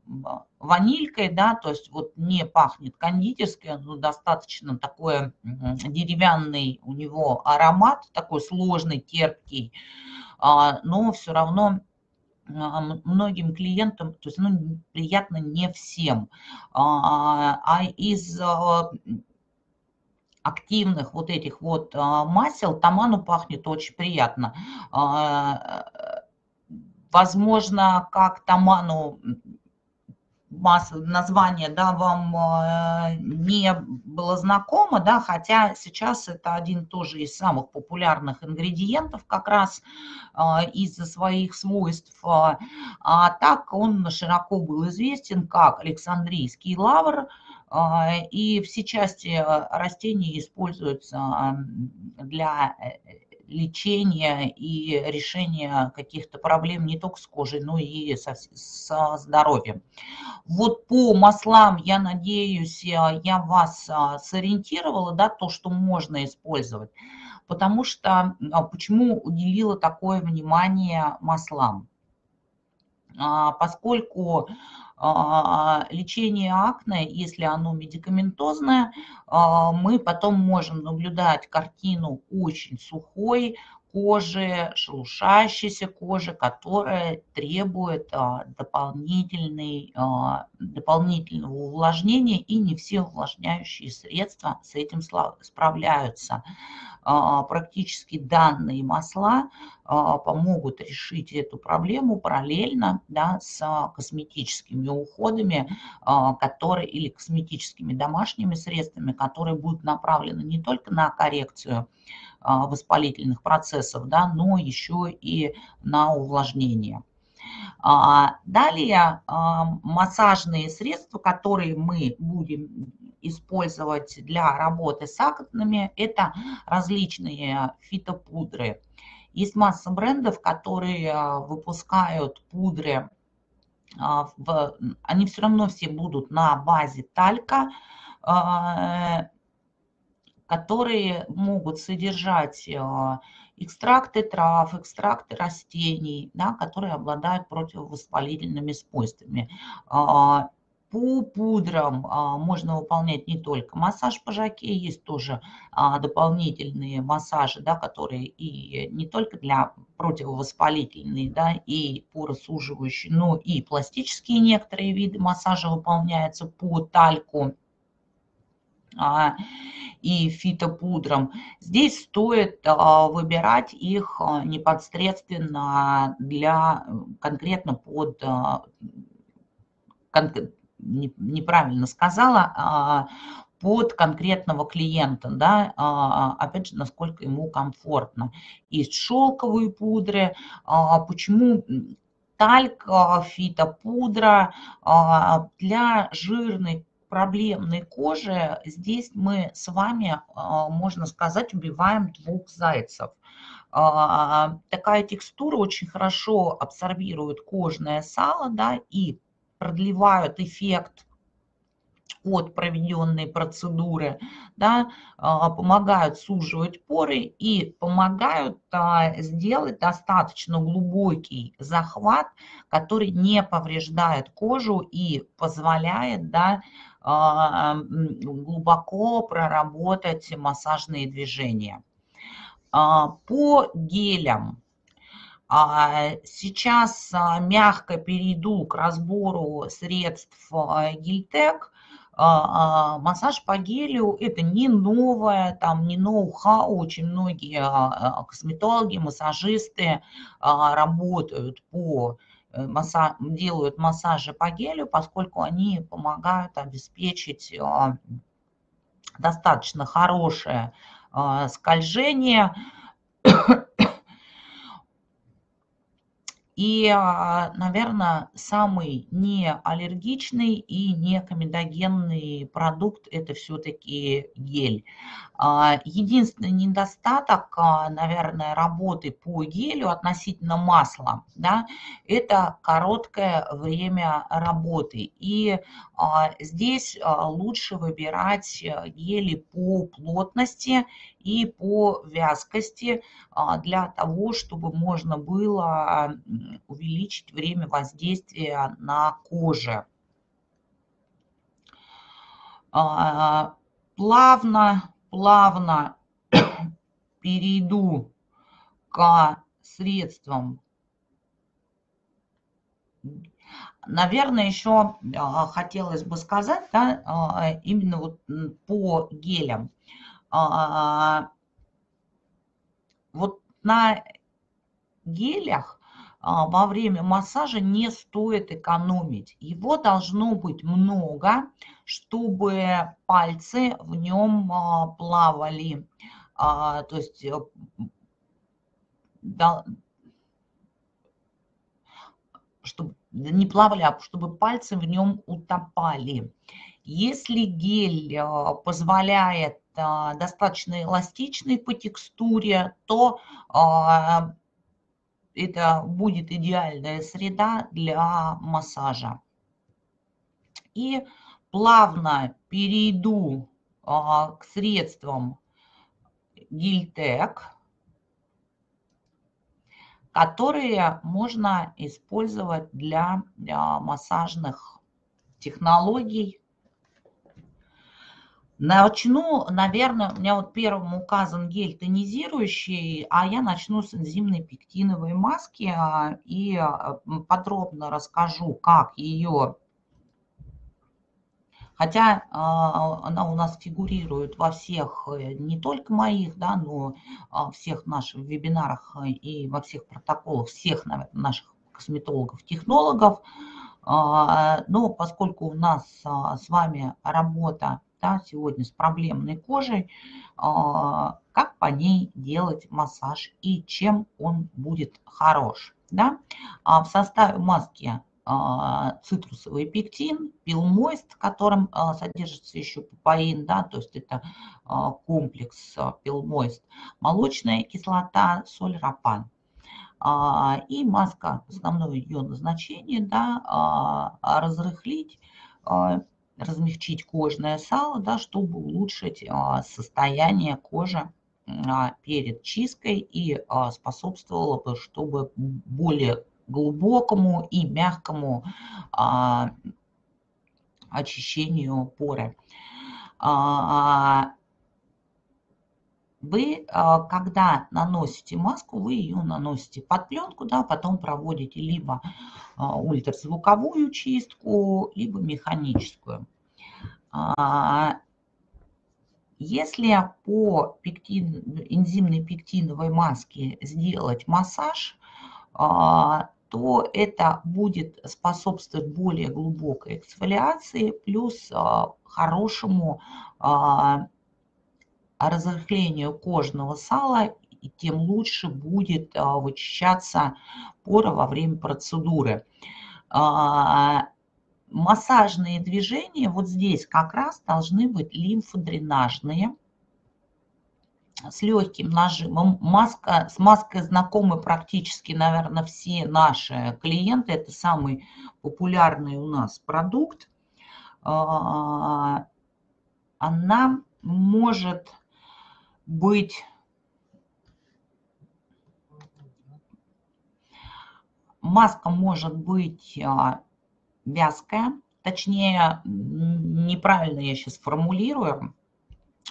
[SPEAKER 1] ванилькой, да, то есть вот не пахнет кондитерской, но достаточно такой деревянный у него аромат, такой сложный, терпкий, а, но все равно а, многим клиентам, то есть ну, приятно не всем. А, а из активных вот этих вот масел таману пахнет очень приятно. Возможно, как таману название да, вам э, не было знакомо, да, хотя сейчас это один тоже из самых популярных ингредиентов как раз э, из-за своих свойств. А так он широко был известен как Александрийский лавр, э, и все части растения используются для лечения и решения каких-то проблем не только с кожей, но и со, со здоровьем. Вот по маслам, я надеюсь, э, я вас а, сориентировала, да, то, что можно использовать. Потому что, а, почему уделила такое внимание маслам? А, поскольку а, лечение акне, если оно медикаментозное, а, мы потом можем наблюдать картину очень сухой кожи, шелушащейся кожи, которая требует дополнительной, дополнительного увлажнения, и не все увлажняющие средства с этим справляются. Практически данные масла помогут решить эту проблему параллельно да, с косметическими уходами, которые, или косметическими домашними средствами, которые будут направлены не только на коррекцию воспалительных процессов, да, но еще и на увлажнение. А, далее а, массажные средства, которые мы будем использовать для работы с акнами, это различные фитопудры. Есть масса брендов, которые а, выпускают пудры, они все равно все будут на базе талька, которые могут содержать экстракты трав, экстракты растений, да, которые обладают противовоспалительными свойствами. А, по пудрам а, можно выполнять не только массаж по жаке, есть тоже а, дополнительные массажи, да, которые и не только для противовоспалительные, да, и поросуживающие, но и пластические некоторые виды массажа выполняются по тальку и фитопудрам. Здесь стоит а, выбирать их а, непосредственно для конкретно под а, неправильно сказала, под конкретного клиента, да, опять же, насколько ему комфортно. Есть шелковые пудры, почему тальк, фитопудра для жирной проблемной кожи, здесь мы с вами, а, можно сказать, убиваем двух зайцев. А, такая текстура очень хорошо абсорбирует кожное сало да, и продлевают эффект от проведенной процедуры, да, а, помогают суживать поры и помогают а, сделать достаточно глубокий захват, который не повреждает кожу и позволяет да, а, глубоко проработать массажные движения. По гелям. Сейчас мягко перейду к разбору средств Гильтек. А, а, массаж по гелю – это не новое, там не ноу-хау. Очень многие а, косметологи, массажисты работают по э, делают массажи по гелю, поскольку они помогают обеспечить достаточно хорошее скольжение И, а, наверное, самый неаллергичный и не комедогенный продукт – это все-таки гель. А, единственный недостаток, а, наверное, работы по гелю относительно масла, да, это короткое время работы. И здесь лучше выбирать гели по плотности и по вязкости для того, чтобы можно было увеличить время воздействия на коже. Плавно плавно перейду к средствам. Наверное, еще а, хотелось бы сказать, да, а, именно вот по гелям. А, вот на гелях во время массажа не стоит экономить. Его должно быть много, чтобы пальцы в нем а, плавали. А, то есть э, чтобы не плавали, а чтобы пальцы в нем утопали. Если гель а, позволяет достаточно эластичный по текстуре, то это будет идеальная среда для массажа. И плавно перейду а, к средствам Гильтек, которые можно использовать для массажных технологий. Начну, наверное, у меня вот первым указан гель тонизирующий, а я начну с энзимной пектиновой маски а, и а, подробно расскажу, как ее Хотя она у нас фигурирует во всех, не только моих, да, но всех наших вебинарах и во всех протоколах всех, наших косметологов-технологов. Но поскольку у нас с вами работа да, сегодня с проблемной кожей, а, как по ней делать массаж и чем он будет хорош. Да? А в составе маски а, цитрусовый пектин, пилмойст, в котором содержится еще папаин, да, то есть это комплекс пилмойст, молочная кислота, соль рапан. И маска, основное ее назначение, да, разрыхлить размягчить кожное сало, да, чтобы улучшить а, состояние кожи а, перед чисткой и а, способствовало бы, чтобы более глубокому и мягкому очищению поры. Вы, когда наносите маску, вы ее наносите под пленку, да, потом проводите либо ультразвуковую чистку, либо механическую. А, если по пектин, энзимной пектиновой маске сделать массаж, а, то это будет способствовать более глубокой эксфолиации, плюс а, хорошему разрыхлению кожного сала, и тем лучше будет вычищаться пора во время процедуры массажные движения вот здесь как раз должны быть лимфодренажные, с легким нажимом. Маска, с маской знакомы практически, наверное, все наши клиенты. Это самый популярный у нас продукт. А, она может быть маска может быть а, вязкая, точнее, неправильно я сейчас формулирую,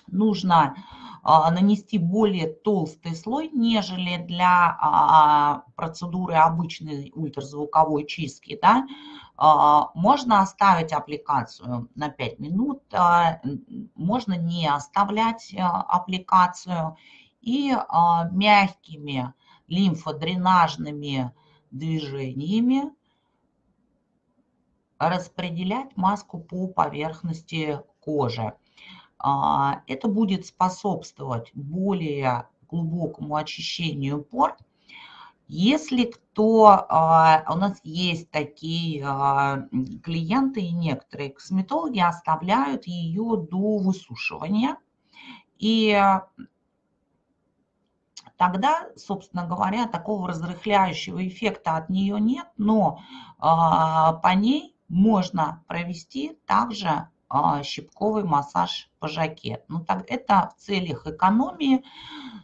[SPEAKER 1] нужно а, нанести более толстый слой, нежели для а, процедуры обычной ультразвуковой чистки. Да? А, можно оставить аппликацию на 5 минут, можно не оставлять аппликацию и мягкими лимфодренажными движениями распределять маску по поверхности кожи. А, это будет способствовать более глубокому очищению пор. Если кто, а, у нас есть такие а, клиенты и некоторые косметологи оставляют ее до высушивания. И тогда, собственно говоря, такого разрыхляющего эффекта от нее нет, но по ней можно провести также а, щипковый массаж по жаке. Ну, так, это в целях экономии,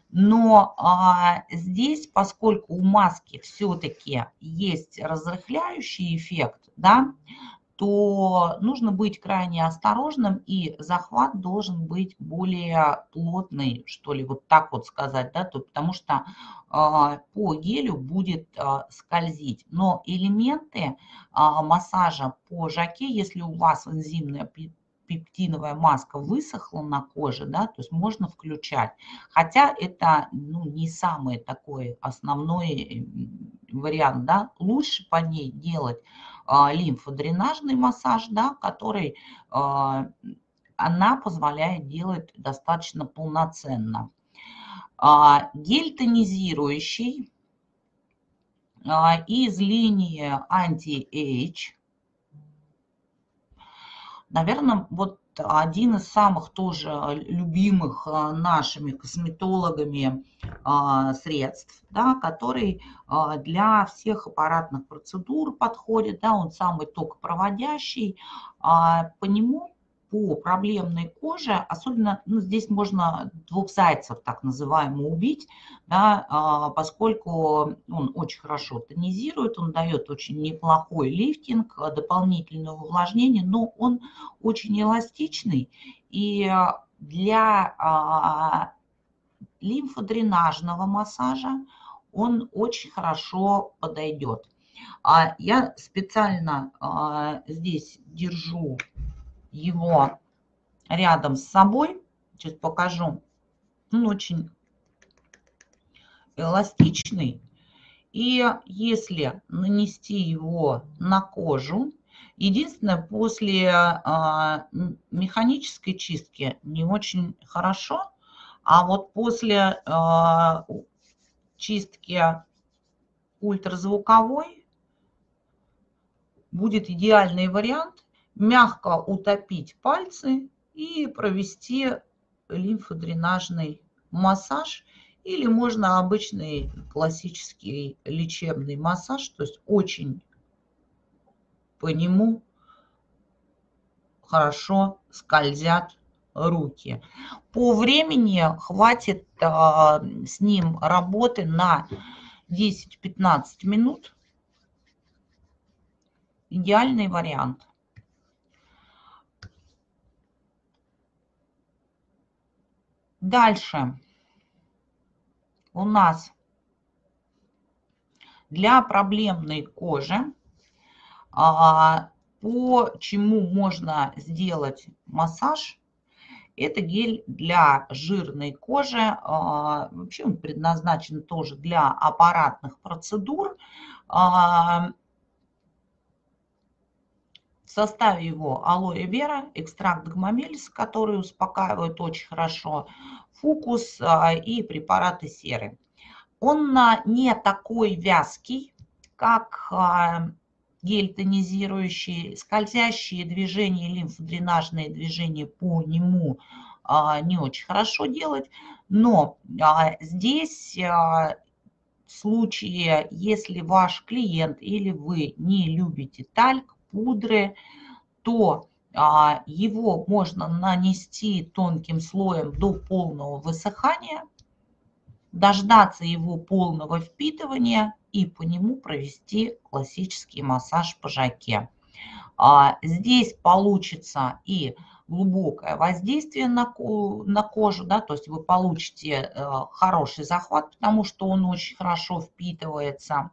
[SPEAKER 1] но а, здесь, поскольку у маски все-таки есть разрыхляющий эффект, да, то нужно быть крайне осторожным, и захват должен быть более плотный, что ли, вот так вот сказать, да, то, потому что э, по гелю будет э, скользить. Но элементы э, массажа по жаке, если у вас энзимная пептиновая маска высохла на коже, да, то есть можно включать. Хотя это ну, не самый такой основной вариант, да, лучше по ней делать а, лимфодренажный массаж, да, который а, она позволяет делать достаточно полноценно. А, гель тонизирующий из линии Anti-Age. Наверное, вот один из самых тоже любимых а, нашими косметологами а, средств, да, который а, для всех аппаратных процедур подходит, да, он самый токопроводящий, по нему по проблемной коже, особенно ну, здесь можно двух зайцев так называемо убить, да, а, поскольку он очень хорошо тонизирует, он дает очень неплохой лифтинг, дополнительное увлажнение, но он очень эластичный и для а, лимфодренажного массажа он очень хорошо подойдет. А я специально здесь держу его рядом с собой. Сейчас покажу. Он очень эластичный. И если нанести его на кожу, единственное, после а, механической чистки не очень хорошо, а вот после а, чистки ультразвуковой будет идеальный вариант мягко утопить пальцы и провести лимфодренажный массаж или можно обычный классический лечебный массаж, то есть очень по нему хорошо скользят руки. По времени хватит а, с ним работы на 10-15 минут. Идеальный вариант. Дальше у нас для проблемной кожи, а, по чему можно сделать массаж, это гель для жирной кожи. А, вообще он предназначен тоже для аппаратных процедур. Составе его алоэ вера, экстракт гомомелис, который успокаивает очень хорошо, фукус а, и препараты серы. Он не такой вязкий, как а, гель тонизирующий, скользящие движения, лимфодренажные движения по нему а, не очень хорошо делать, но здесь в случае, если ваш клиент или вы не любите тальк, пудры, то а, его можно нанести тонким слоем до полного высыхания, дождаться его полного впитывания и по нему провести классический массаж по жаке. А, здесь получится и глубокое воздействие на, кожу, да, то есть вы получите э, хороший захват, потому что он очень хорошо впитывается.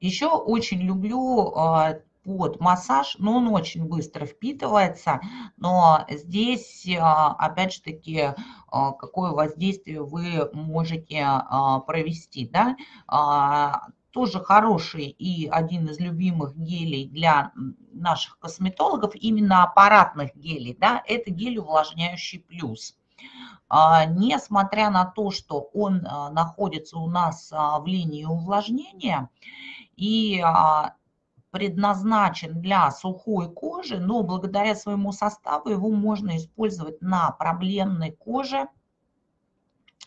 [SPEAKER 1] Еще очень люблю а, под массаж, но он очень быстро впитывается, но здесь, а, опять же таки, а, какое воздействие вы можете провести, да, тоже хороший и один из любимых гелей для наших косметологов, именно аппаратных гелей, да, это гель увлажняющий плюс. Несмотря на то, что он находится у нас в линии увлажнения, и а, предназначен для сухой кожи, но благодаря своему составу его можно использовать на проблемной коже,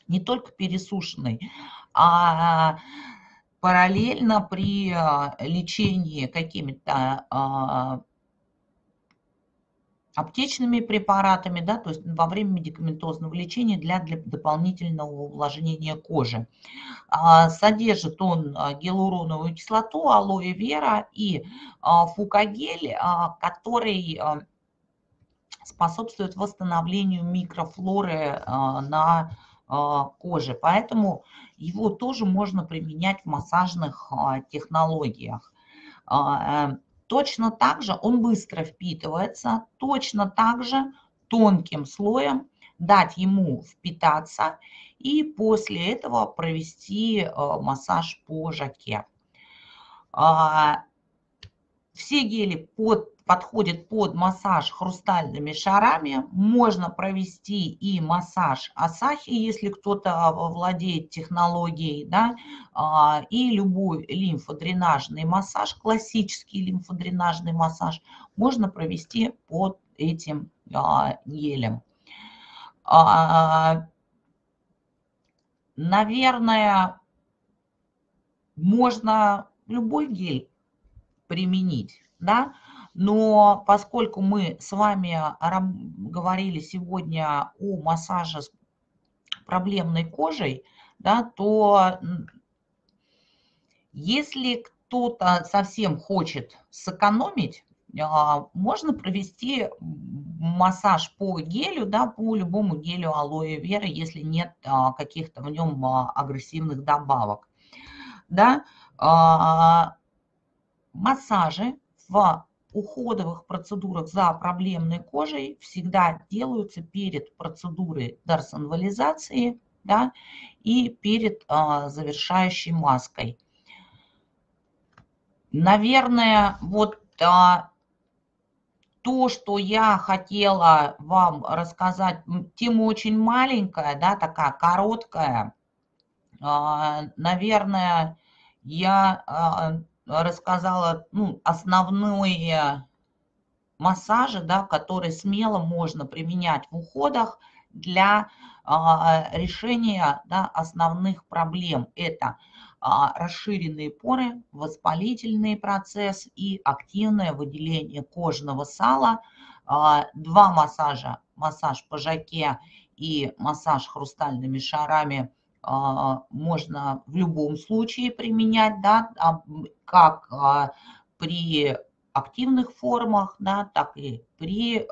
[SPEAKER 1] не только пересушенной, а параллельно при а, лечении какими-то а, аптечными препаратами, да, то есть во время медикаментозного лечения для, для дополнительного увлажнения кожи. А, содержит он а, гиалуроновую кислоту, алоэ вера и а, фукагель, который способствует восстановлению микрофлоры на коже. Поэтому его тоже можно применять в массажных технологиях. Точно так же он быстро впитывается, точно так же тонким слоем дать ему впитаться и после этого провести э, массаж по жаке. А, все гели под подходит под массаж хрустальными шарами. Можно провести и массаж Асахи, если кто-то владеет технологией, да, а, и любой лимфодренажный массаж, классический лимфодренажный массаж, можно провести под этим а, гелем. А, наверное, можно любой гель применить, да, но поскольку мы с вами говорили сегодня о массаже с проблемной кожей, да, то если кто-то совсем хочет сэкономить, а, можно провести массаж по гелю, да, по любому гелю алоэ вера, если нет а, каких-то в нем а, агрессивных добавок. Да. Массажи в уходовых процедурах за проблемной кожей всегда делаются перед процедурой дарсонвализации да, и перед а, завершающей маской. Наверное, вот а, то, что я хотела вам рассказать, тема очень маленькая, да, такая короткая. А, наверное, я а, рассказала ну, основные массажи, да, которые смело можно применять в уходах для а, решения да, основных проблем. Это а, расширенные поры, воспалительный процесс и активное выделение кожного сала. А, два массажа, массаж по жаке и массаж хрустальными шарами можно в любом случае применять, да, как при активных формах, да, так и при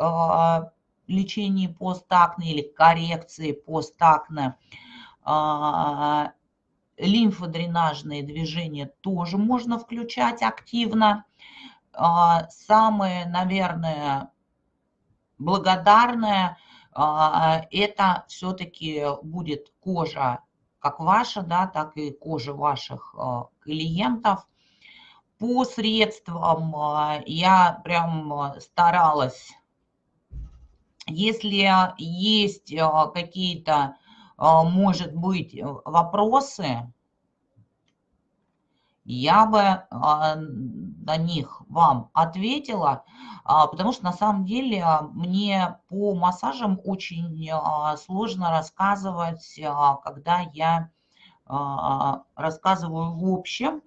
[SPEAKER 1] лечении постакне или коррекции постакне. А, лимфодренажные движения тоже можно включать активно. А, самое, наверное, благодарное, а, это все-таки будет кожа как ваша, да, так и кожа ваших клиентов. По средствам я прям старалась если есть какие-то, может быть, вопросы, я бы а, на них вам ответила, потому что на самом деле мне по массажам очень сложно рассказывать, когда я рассказываю в общем,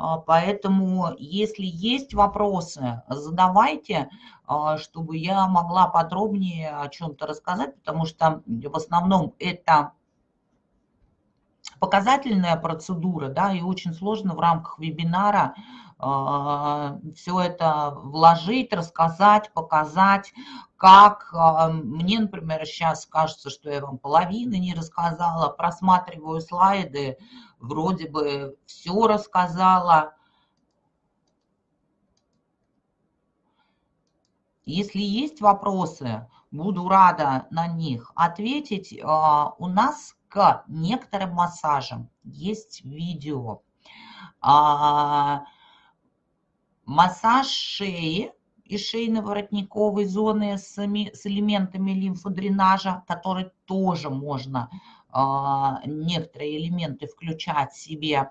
[SPEAKER 1] а, поэтому, если есть вопросы, задавайте, а, чтобы я могла подробнее о чем-то рассказать, потому что в основном это показательная процедура, да, и очень сложно в рамках вебинара а, все это вложить, рассказать, показать, как мне, например, сейчас кажется, что я вам половины не рассказала, просматриваю слайды, вроде бы все рассказала. Если есть вопросы, буду рада на них ответить. А, у нас к некоторым массажам есть видео. А, массаж шеи и шейно-воротниковой зоны с, элементами лимфодренажа, который тоже можно а, некоторые элементы включать себе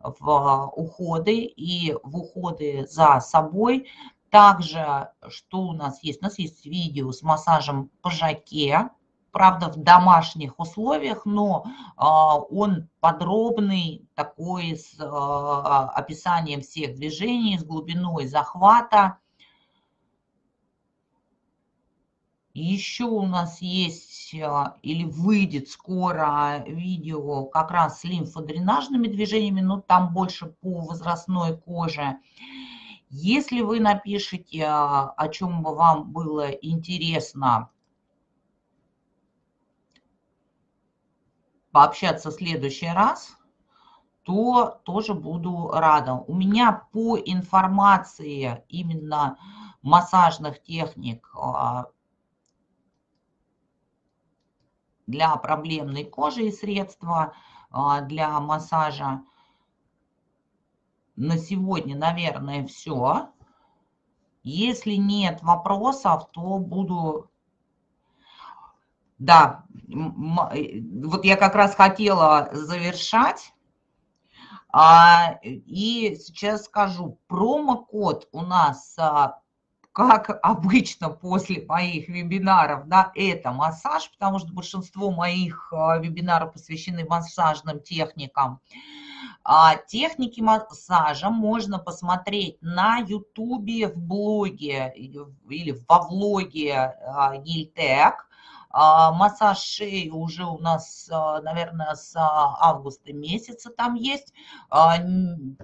[SPEAKER 1] в уходы и в уходы за собой. Также, что у нас есть? У нас есть видео с массажем по жаке, правда, в домашних условиях, но а, он подробный, такой с а, описанием всех движений, с глубиной захвата. Еще у нас есть а, или выйдет скоро видео как раз с лимфодренажными движениями, но там больше по возрастной коже. Если вы напишите, о чем бы вам было интересно пообщаться в следующий раз, то тоже буду рада. У меня по информации именно массажных техник а, для проблемной кожи и средства а, для массажа. На сегодня, наверное, все. Если нет вопросов, то буду... Да, вот я как раз хотела завершать. А, и сейчас скажу, промокод у нас а, как обычно после моих вебинаров, да, это массаж, потому что большинство моих а, вебинаров посвящены массажным техникам. А техники массажа можно посмотреть на ютубе, в блоге или во влоге Гильтек. А, массаж шеи уже у нас, а, наверное, с а, августа месяца там есть.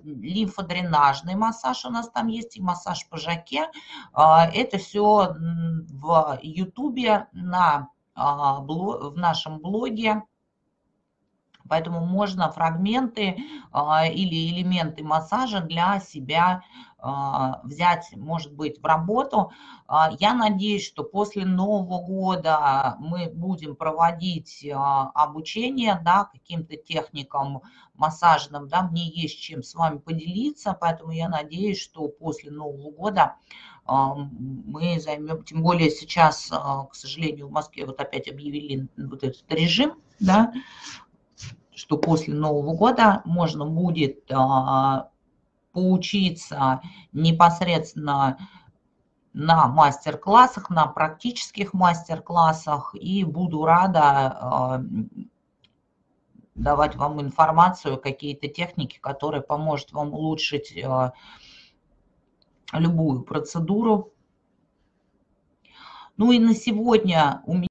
[SPEAKER 1] Лимфодренажный массаж у нас там есть и массаж по жаке. Это все в Ютубе на в нашем блоге Поэтому можно фрагменты а, или элементы массажа для себя а, взять, может быть, в работу. А, я надеюсь, что после Нового года мы будем проводить обучение да, каким-то техникам массажным. Да, мне есть чем с вами поделиться, поэтому я надеюсь, что после Нового года мы займем, тем более сейчас, к сожалению, в Москве вот опять объявили вот этот режим, да, что после Нового года можно будет а, поучиться непосредственно на мастер-классах, на практических мастер-классах, и буду рада а, давать вам информацию, какие-то техники, которые поможет вам улучшить а, любую процедуру. Ну и на сегодня у меня